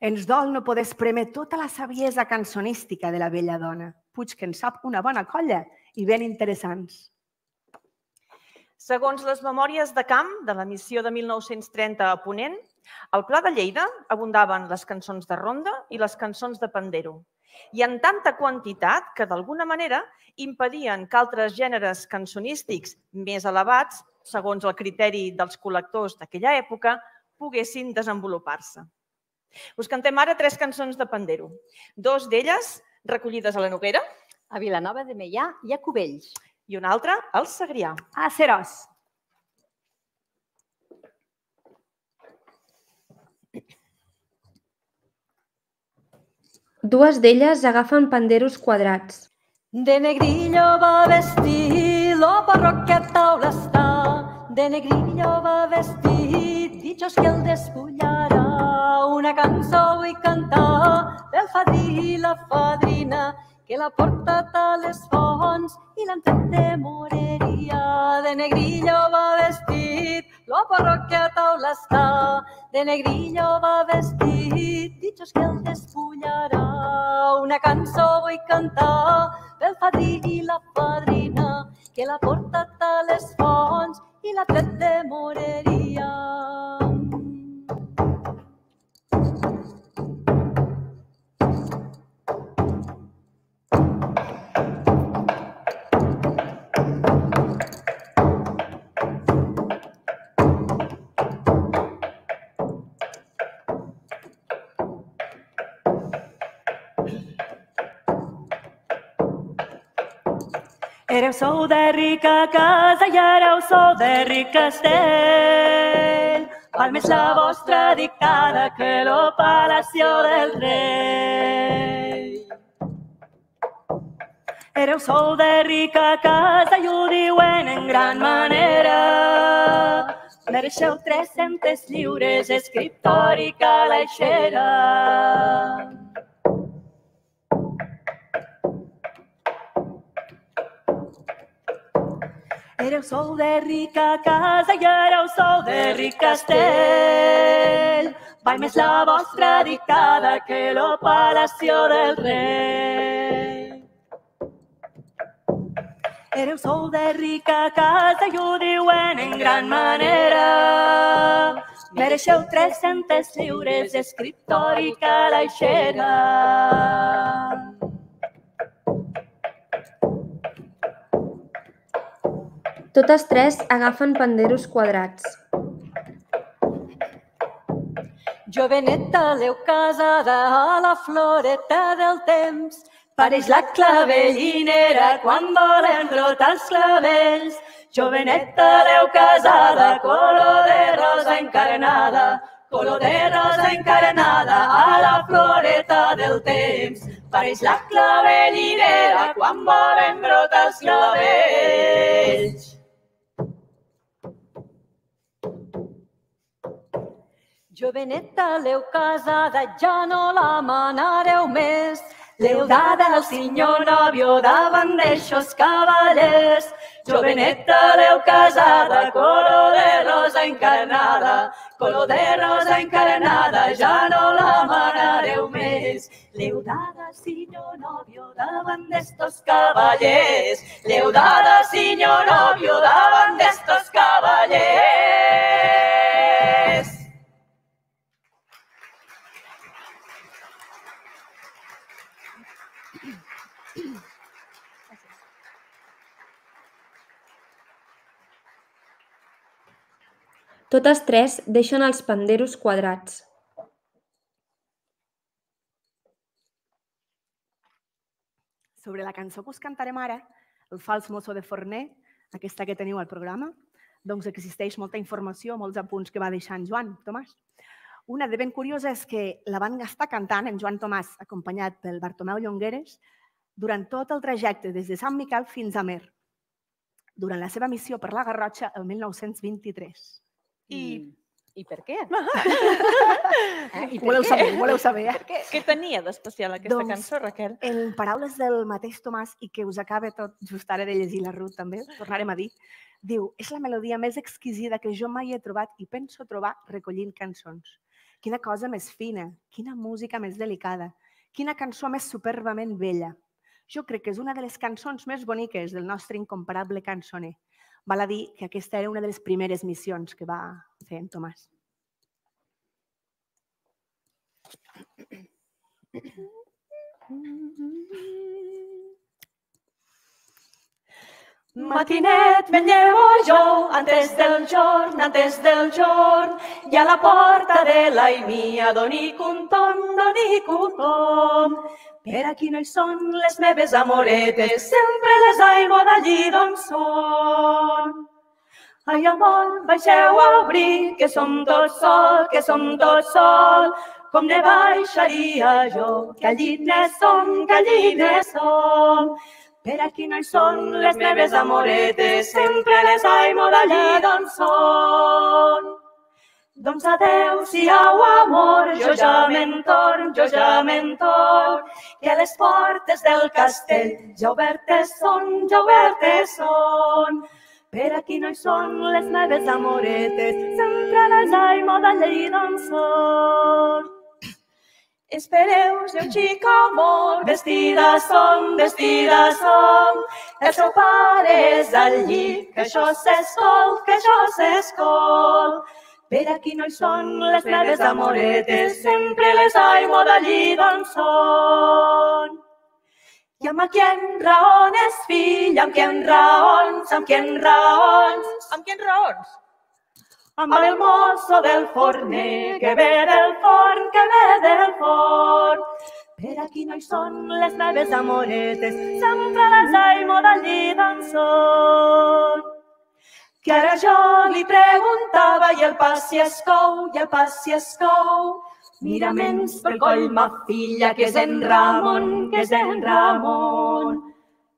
Ens dol no poder espremer tota la saviesa cançonística de la vella dona. Puig que en sap una bona colla i ben interessants. Segons les memòries de camp de la missió de 1930 a Ponent, al Pla de Lleida abundaven les cançons de ronda i les cançons de pandero. I en tanta quantitat que, d'alguna manera, impedien que altres gèneres cançonístics més elevats, segons el criteri dels col·lectors d'aquella època, poguessin desenvolupar-se. Us cantem ara tres cançons de pandero. Dos d'elles recollides a la Noguera. A Vilanova de Meià i a Cubells i una altra al Segrià. A Serós. Dues d'elles agafen panderos quadrats. De negrillo va vestit, lo parroquia taula està. De negrillo va vestit, dichos que el despullarà. Una cançó vull cantar del fadrí i la fadrina, que l'ha portat a les fonts i l'han de moreria. De negrillo va vestit, la parròquia a taula està. De negrillo va vestit, ditxos que el despullarà. Una cançó vull cantar pel fadrí i la fadrina, que l'ha portat a les fonts i l'ha de moreria. Éreu sou de rica casa i éreu sou de ric castell. Val més la vostra dictada que lo palacio del rei. Éreu sou de rica casa i ho diuen en gran manera. Mereixeu 300 lliures, escriptor i calaixera. Éreu sou de rica casa i éreu sou de ric castell. Val més la vostra dictada que lo palacio del rei. Éreu sou de rica casa i ho diuen en gran manera. Mereixeu 300 lliures, escriptor i calaixera. Totes tres agafen panderos quadrats. Joveneta, l'heu casada a la floreta del temps. Pareix la clavellinera quan volen brotar els clavells. Joveneta, l'heu casada, color de rosa encarnada, color de rosa encarnada a la floreta del temps. Pareix la clavellinera quan volen brotar els clavells. Joveneta, l'heu casada, ja no la manareu més. L'heu dada al senyor nòvio davant d'eixos cavallers. Joveneta, l'heu casada, color de rosa encarnada, color de rosa encarnada, ja no la manareu més. L'heu dada, senyor nòvio, davant d'estos cavallers. L'heu dada, senyor nòvio, davant d'estos cavallers. Totes tres deixen els panderos quadrats. Sobre la cançó que us cantarem ara, El fals mosso de Forner, aquesta que teniu al programa, doncs existeix molta informació, molts apunts que va deixar en Joan Tomàs. Una de ben curiosa és que la van estar cantant en Joan Tomàs, acompanyat pel Bartomeu Llongueres, durant tot el trajecte des de Sant Miquel fins a Mer, durant la seva missió per la Garrotxa el 1923. I I per què? Eh? I per voleu què? saber, voleu saber. Eh? Per què? Què tenia d'especial aquesta Doncs, cançó, Raquel? En paraules del mateix Tomàs i que us acaba tot just ara de llegir la Ruth també, tornarem a dir, diu, és la melodia més exquisida que jo mai he trobat i penso trobar recollint cançons. Quina cosa més fina, quina música més delicada, quina cançó més superbament bella. Jo crec que és una de les cançons més boniques del nostre incomparable cançoner. Val a dir que aquesta era una de les primeres missions que va fer en Tomàs. Matinet me llevo antes del jorn, antes del jorn, i a la porta de la mia donic un tom, donic. Per aquí no hi són les meves amoretes, sempre les aigua d'allí d'on són. Ai, amor, baixeu a obrir, que som tots sol, que som tots sol. Com ne baixaria jo, que allí ne som, que allí ne som. Per aquí no hi són les meves amoretes, sempre les aimo d'allí d'on són. Doncs adeu-siau, amor, jo ja me'n torn, jo ja me'n torn, que les portes del castell ja obertes són, ja obertes són. Per aquí no hi són les meves amoretes, sempre les aimo d'allí d'on són. Espereu, seu xic amor, vestida som, vestida som. El seu pare és al llit, que això s'escol, que això s'escol. Per aquí no hi són les meves amoretes, sempre les aigua d'allí d'on són. I amb qui en raones, fill, amb qui en raons, amb qui en raons, Amb quins raons? Amb el mosso del forner, que ve del forn, que ve del forn. Per aquí no hi són les meves amoretes, sempre les aimo d'allí d'on són. Que ara jo li preguntava i el pas si es cou, i el pas si es cou. Mira mens pel coll ma filla, que és en Ramon, que és en Ramon.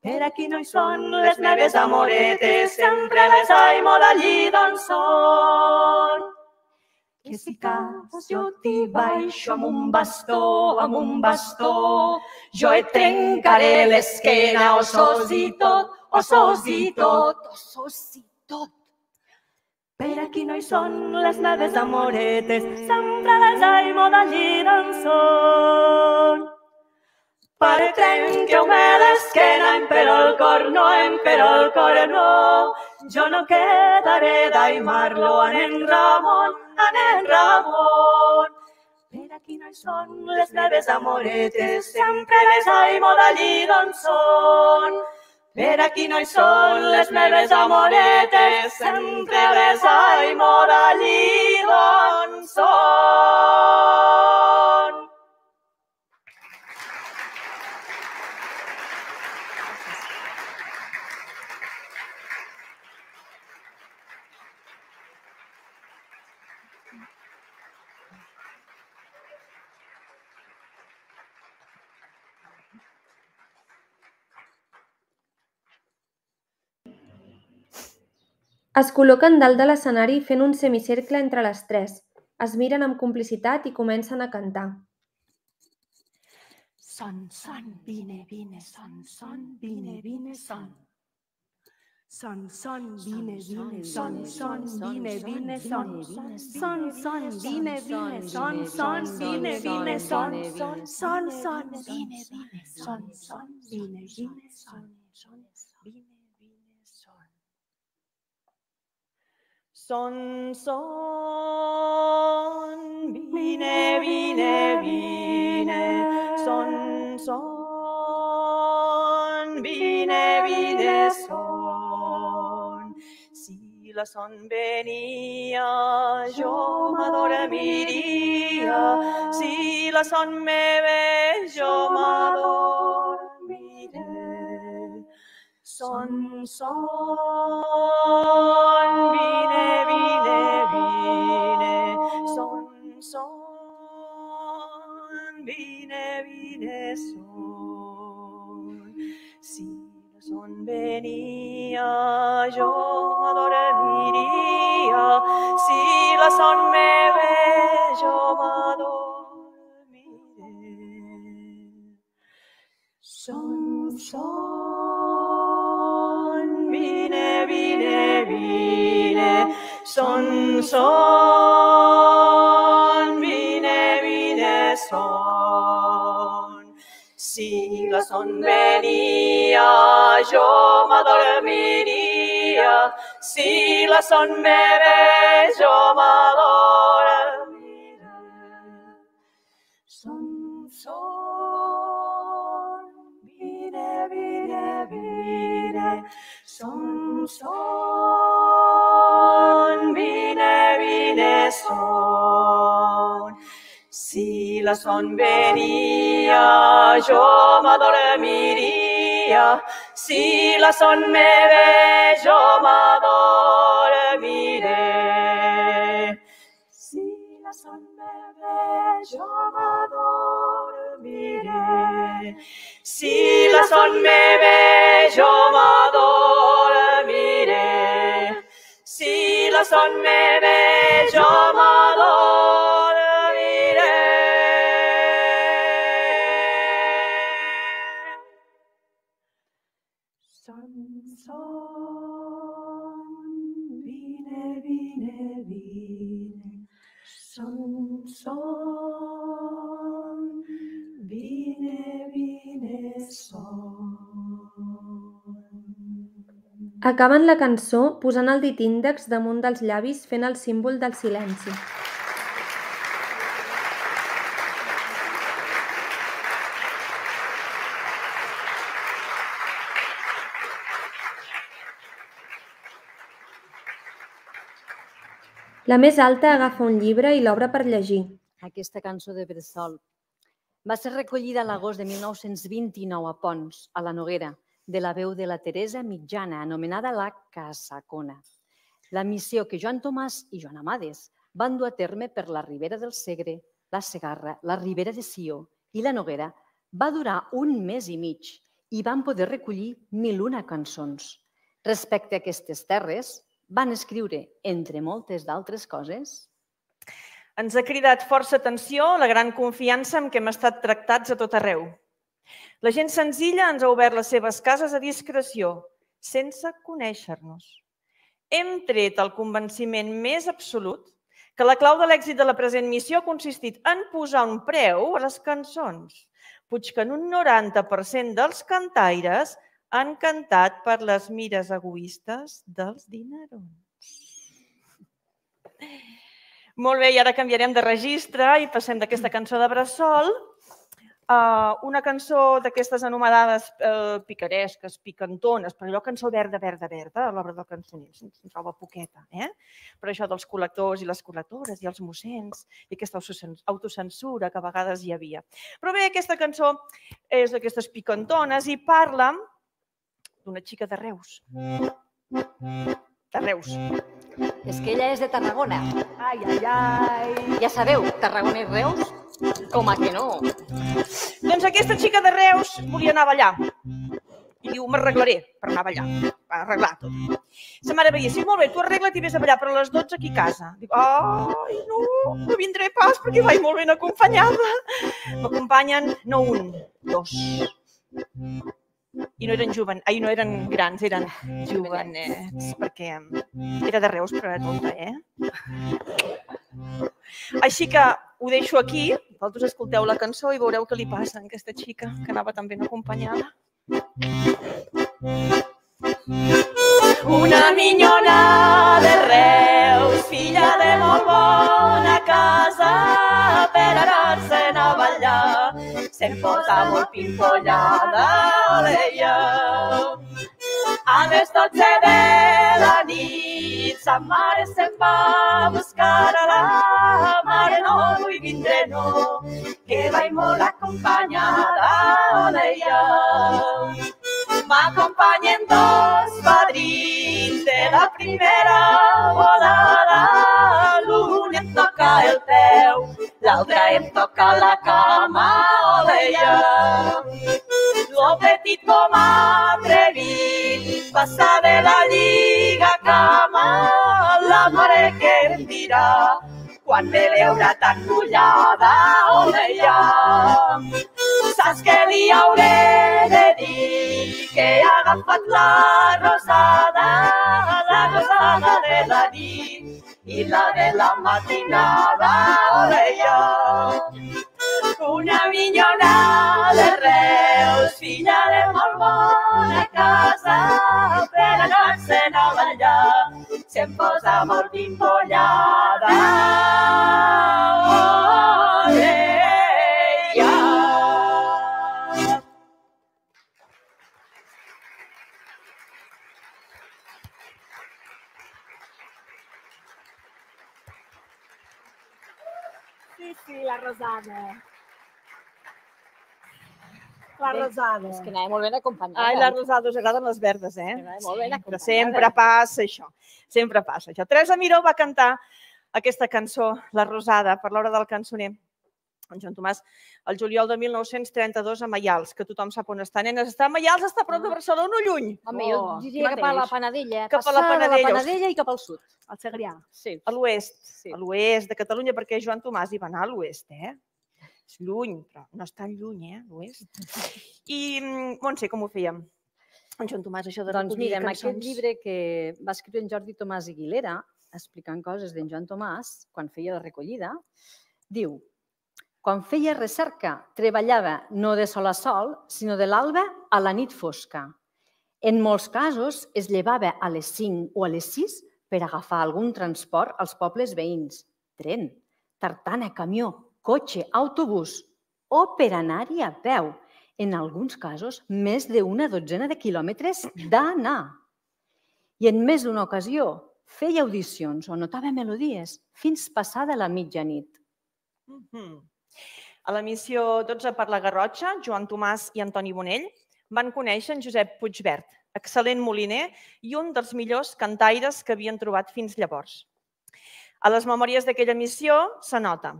Per aquí no hi són les meves amoretes, sempre les aimo d'allí d'on són. Que si cas jo t'hi baixo amb un bastó, amb un bastó, jo et trencaré l'esquena, ossos i tot, ossos i tot, ossos i tot. Per aquí no hi són les meves amoretes, sempre les aimo d'allí d'on són. Pare, trenqueu-me l'esquena, em però el cor no, però el cor no. Jo no quedaré d'aimar-lo, anem Ramon, anem Ramon. Per aquí no hi són les meves amoretes, sempre les aimo d'allí d'on són. Per aquí no hi són les meves amoretes, sempre les aimo d'allí d'on són. Es col·loquen dalt de l'escenari fent un semicercle entre les tres, Es miren amb complicitat i comencen a cantar. Son, son, vine, vine, son, son, vine, vine, son. Son, son, vine, vine, son, son, vine, vine, son. Son, son, vine, vine, son, son, vine, vine, son. Son, son, vine, vine, son, son, vine, vine, son. Vine, vine, son. Son, son, vine, vine, vine, son, son, vine, vine, son. Si la son venia, jo m'adormiria, si la son me ve, jo m'adormiré. Son, son, vine, vine, vine, son. Si la son venia, jo m'adormiria, si la son me ve, jo m'adormiré. Son, son, vine, vine, vine, son, son, son venia, jo m'adormiria, si la son me ve, jo m'adormiré. Son, son, vine, vine, vine, son, son, vine, vine, son. Si la son venia, jo m'adormiria, si la son me ve, jo m'adormiré. Si la son me ve, jo m'adormiré. Si la son me ve, jo m'adormiré. Si la son me ve, jo m'adormiré. Acaben la cançó posant el dit índex damunt dels llavis fent el símbol del silenci. La més alta agafa un llibre i l'obre per llegir. Aquesta cançó de Bressol va ser recollida a l'agost de 1929 a Pons, a la Noguera, de la veu de la Teresa Mitjana, anomenada la Casacona. La missió que Joan Tomàs i Joan Amades van dur a terme per la Ribera del Segre, la Segarra, la Ribera de Sió i la Noguera va durar un mes i mig i van poder recollir mil una cançons. Respecte a aquestes terres, van escriure, entre moltes d'altres coses, Ens ha cridat força atenció la gran confiança amb què hem estat tractats a tot arreu. La gent senzilla ens ha obert les seves cases a discreció, sense conèixer-nos. Hem tret el convenciment més absolut que la clau de l'èxit de la present missió ha consistit en posar un preu a les cançons, puig que en un 90% dels cantaires han cantat per les mires egoistes dels dinerons. Molt bé, i ara canviarem de registre i passem d'aquesta cançó de Bressol a una cançó d'aquestes anomenades eh, picaresques, picantones, per allò cançó verda, verda, verda, a l'obra del cançoner, se'n se'n troba poqueta, eh? Per això dels col·lectors i les col·lectores i els mossens i aquesta autocen- autocensura que a vegades hi havia. Però bé, aquesta cançó és d'aquestes picantones i parla d'una xica de Reus. De Reus. és que ella és de Tarragona. Ai, ai, ai. Ja sabeu, Tarragona i Reus, com a que no. Doncs aquesta xica de Reus volia anar a ballar. I diu, m'arreglaré per anar a ballar, per arreglar tot. Sa mare veia, sí, molt bé, tu arregla't i vés a ballar, però a les 12 aquí a casa. Dic, ai, no, no vindré pas perquè vaig molt ben acompanyada. M'acompanyen no un, dos. I no eren joven, ai, no eren grans, eren jovenets, perquè era de Reus, però era tonta, eh? Així que ho deixo aquí, vosaltres escolteu la cançó i veureu què li passa a aquesta xica que anava tan ben acompanyada. Una minyona de Reus, filla de molt bona casa, per anar-se'n a ballar, se'n posa molt pimpollada, oleia. A les dotze de la nit, sa mare se'n va a buscar a la mare, no vull vindre, no, que vaig molt acompanyada, oleia. M'acompanyen dos padrins de la primera volada. L'un em toca el peu, l'altre em toca la cama, oleia. Lo petit com atrevit, passa de la lliga cama, la mare que em dirà, quan me veurà tan mullada, oleia. Saps què li hauré de dir? Que he agafat la rosada, la rosada de la nit i la de la matinada, oleia. Una minyona de Reus, filla de molt bona casa, per anar-se'n a ballar, se'n posa molt pimpollada. Oleia. Sí, sí, la rosada. La rosada. És que anava molt ben acompanyada. Ai, les rosades agraden les verdes, eh? Molt ben Però acompanyada. sempre passa això. Sempre passa això. Teresa Miró va cantar aquesta cançó, La Rosada, per l'hora del cançoner. En Joan Tomàs, el juliol de 1932 a Maials, que tothom sap on està. Nenes, està a Maials, està a prop de Barcelona o lluny? Home, jo diria cap a la Panadella. Cap a la Panadella. La Panadella i cap al sud. Al Segrià. Sí. A l'oest, sí. a l'oest de Catalunya, perquè Joan Tomàs hi va anar a l'oest, eh? És lluny, però no és tan lluny, eh, l'oest. I, mm, Montse, com ho fèiem? En Joan Tomàs, això de Doncs recollir mira, cançons. aquest llibre que va escriure en Jordi Tomàs Aguilera, explicant coses d'en Joan Tomàs, quan feia la recollida, diu quan feia recerca, treballava no de sol a sol, sinó de l'alba a la nit fosca. En molts casos es llevava a les 5 o a les 6 per agafar algun transport als pobles veïns, tren, tartana, camió, cotxe, autobús o per anar-hi a peu. En alguns casos, més d'una dotzena de quilòmetres d'anar. I en més d'una ocasió feia audicions o notava melodies fins passada la mitjanit. Mhm. A la missió 12 per la Garrotxa, Joan Tomàs i Antoni Bonell van conèixer en Josep Puigverd, excel·lent moliner i un dels millors cantaires que havien trobat fins llavors. A les memòries d'aquella missió s'anota.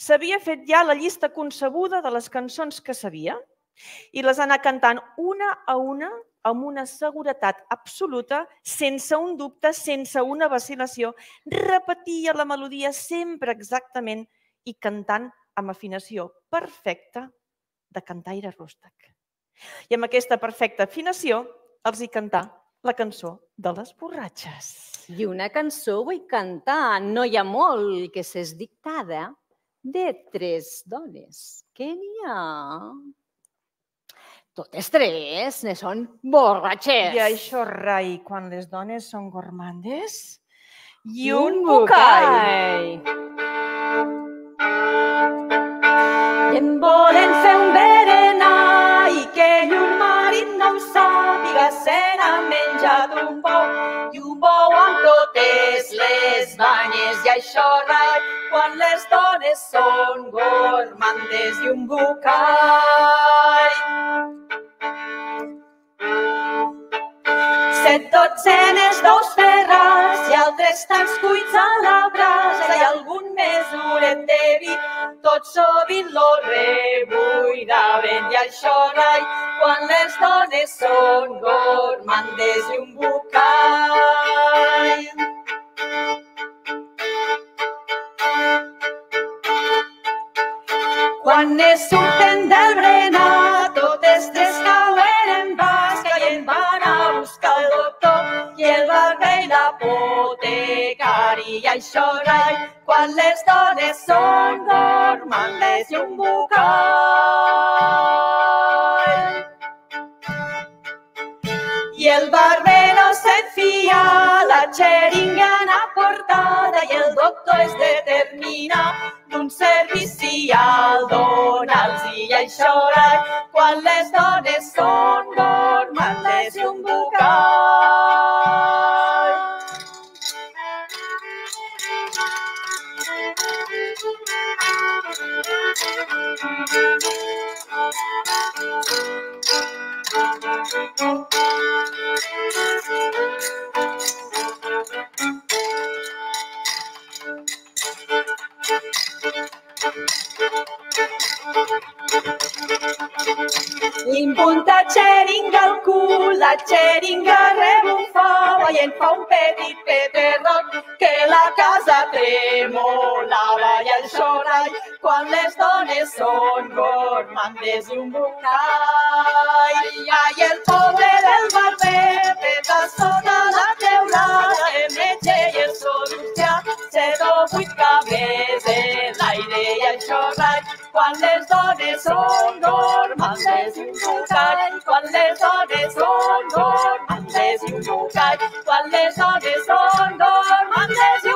S'havia fet ja la llista concebuda de les cançons que sabia i les anà cantant una a una amb una seguretat absoluta, sense un dubte, sense una vacil·lació. Repetia la melodia sempre exactament i cantant amb afinació perfecta de cantaire rústec. I amb aquesta perfecta afinació els hi cantà la cançó de les borratxes. I una cançó vull cantar, no hi ha molt que s'és dictada, de tres dones. Què n'hi ha? Totes tres ne són borratxes. I això, Rai, quan les dones són gormandes i un un bucall. I em volen fer un berenar i que llur marit no ho sàpiga, se n'ha menjat un bou i un totes les banyes. I això, rai, quan les dones són gormandes i un bucall. set dotzenes d'ous ferrats i altres tants cuits a la brasa i algun mesuret de vi. Tot sovint lo rebuidaven i això rai quan les dones són gormandes i un bucall. Quan es surten del berenar, totes tres cauen en basca i en van a buscar el doctor i el barber i l'apotecari. I això rai, quan les dones són gormandes i un bucall. I el barber no se'n fia, la xeringa anar portada i el doctor es determina d'un servici al dona'ls i rai, quan les dones són gormandes i un bucall. Impunta xeringa al cul, la xeringa rebufava i en fa un petit peterroc que la casa tremolava i el xorall quan les dones són gormandes i un bucall. Ai, el pobre del barber, peta sota la teulada, el metge i el solucià, se do vuit cabers en l'aire i el xorall quan les dones són gormandes i un bucall, quan les dones són gormandes i un bucall, quan les dones són gormandes i un bucall.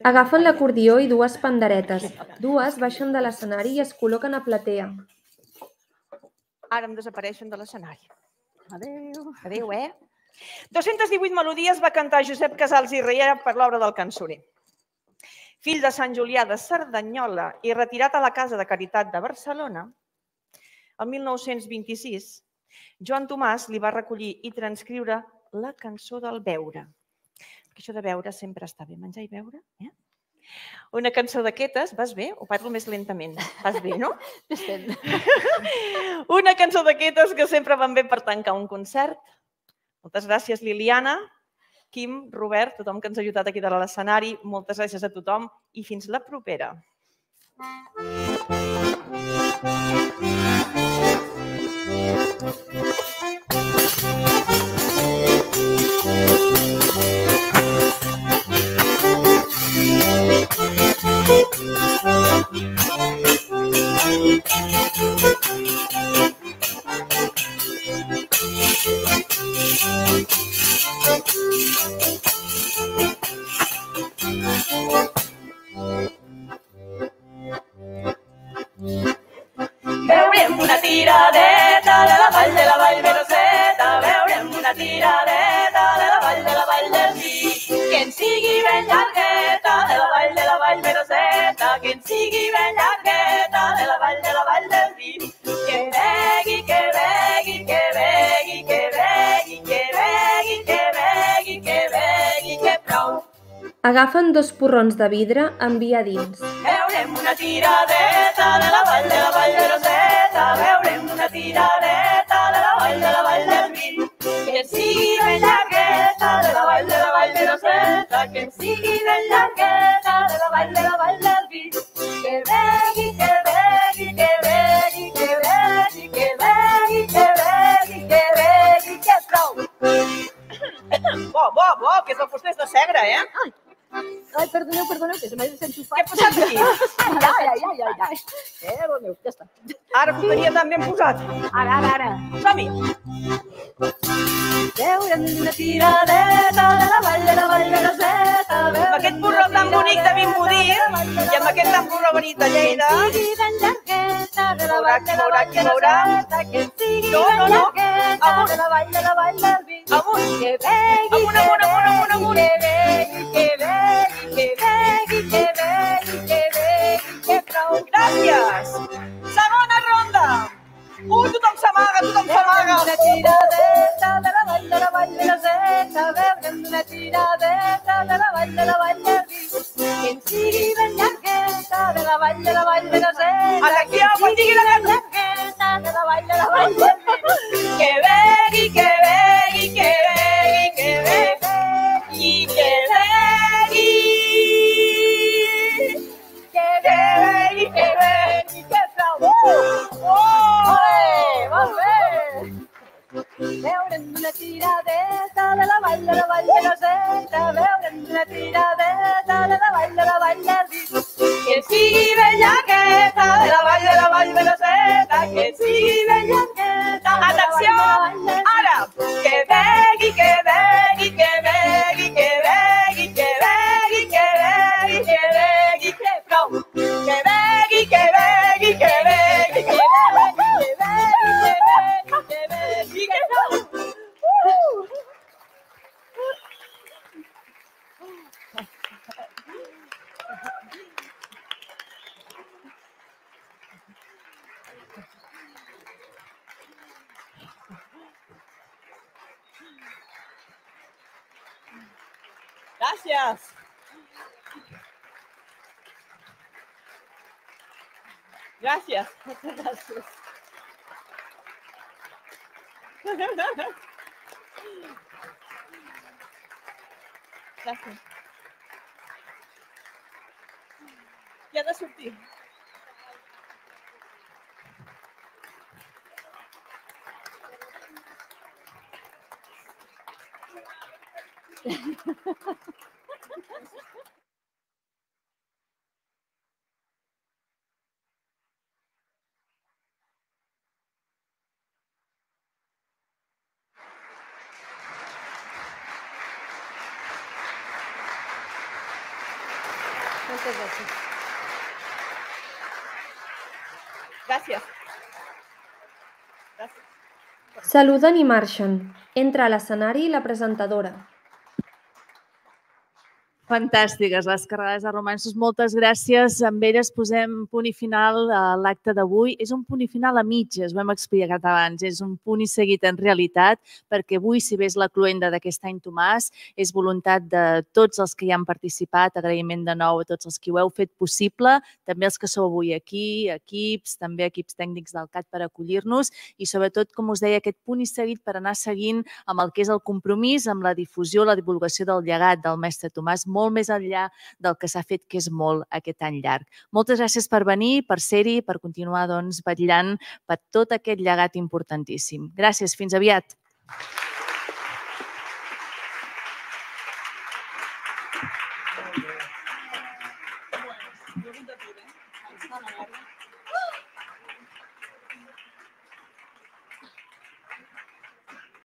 Agafen l'acordió i dues panderetes. Dues baixen de l'escenari i es col·loquen a platea. Ara em desapareixen de l'escenari. Adéu. Adéu, eh? 218 melodies va cantar Josep Casals i Riera per l'obra del cançoner. Fill de Sant Julià de Cerdanyola i retirat a la Casa de Caritat de Barcelona, el 1926, Joan Tomàs li va recollir i transcriure la cançó del beure. Perquè això de beure sempre està bé, menjar i beure. Eh? Una cançó d'aquestes, vas bé? O parlo més lentament? Vas bé, no? Una cançó d'aquestes que sempre van bé per tancar un concert. Moltes gràcies, Liliana, Quim, Robert, tothom que ens ha ajudat aquí a l'escenari. Moltes gràcies a tothom i fins la propera. Veurem Agafen dos porrons de vidre amb vi a dins. Veurem una tiradeta de la vall de la vall de Roseta, veurem una tiradeta de la vall de la vall del vi. Que en sigui ben llargueta de la vall de la vall de Roseta, que en sigui ben llargueta de la vall de la vall del vi. Que begui, que begui, que begui, que begui, que begui, que begui, que begui, que prou. Bo, bo, bo, que és el fusters de Segre, eh? Ai, perdoneu, perdoneu, que se m'ha desenxufat. Què ha passat aquí? Ja, ja, ja, ja, ja. Eh, meu, ja està. Ara posaria tan ben posat. Ara, ara, ara. Som-hi. Veurem una tiradeta de la vall de la vall de la seta. Amb aquest burro tan bonic de Vimbodí i amb aquest tan burro bonic de Lleida. Que sigui ben llargueta de la vall de la vall de la seta. Que sigui ben llargueta de la vall de la vall del vi. Amunt. Que vegui, que vegui, que vegui, que vegui que que begui, que begui, que begui, que prou. Gràcies. Segona ronda. Ui, tothom s'amaga, tothom s'amaga. Una tiradeta de la vall de la vall de la Zeta, veurem una tiradeta de la vall de la vall del vi. Que en sigui ben llargueta de la vall de la vall de la Zeta, A la que en agua, sigui ben llargueta de la vall de la vall del vi. Que begui, que begui, que begui, Saluden i marxen. Entra a l'escenari la presentadora. Fantàstiques les carregades de romanços. Moltes gràcies. Amb elles posem punt i final a l'acte d'avui. És un punt i final a mitges, ho hem explicat abans. És un punt i seguit en realitat, perquè avui, si és la cluenda d'aquest any Tomàs, és voluntat de tots els que hi han participat. Agraïment de nou a tots els que ho heu fet possible, també els que sou avui aquí, equips, també equips tècnics del CAT per acollir-nos i sobretot, com us deia, aquest punt i seguit per anar seguint amb el que és el compromís, amb la difusió, la divulgació del llegat del mestre Tomàs, molt més enllà del que s'ha fet, que és molt aquest any llarg. Moltes gràcies per venir, per ser-hi, per continuar doncs, vetllant per tot aquest llegat importantíssim. Gràcies, fins aviat. Molt bé.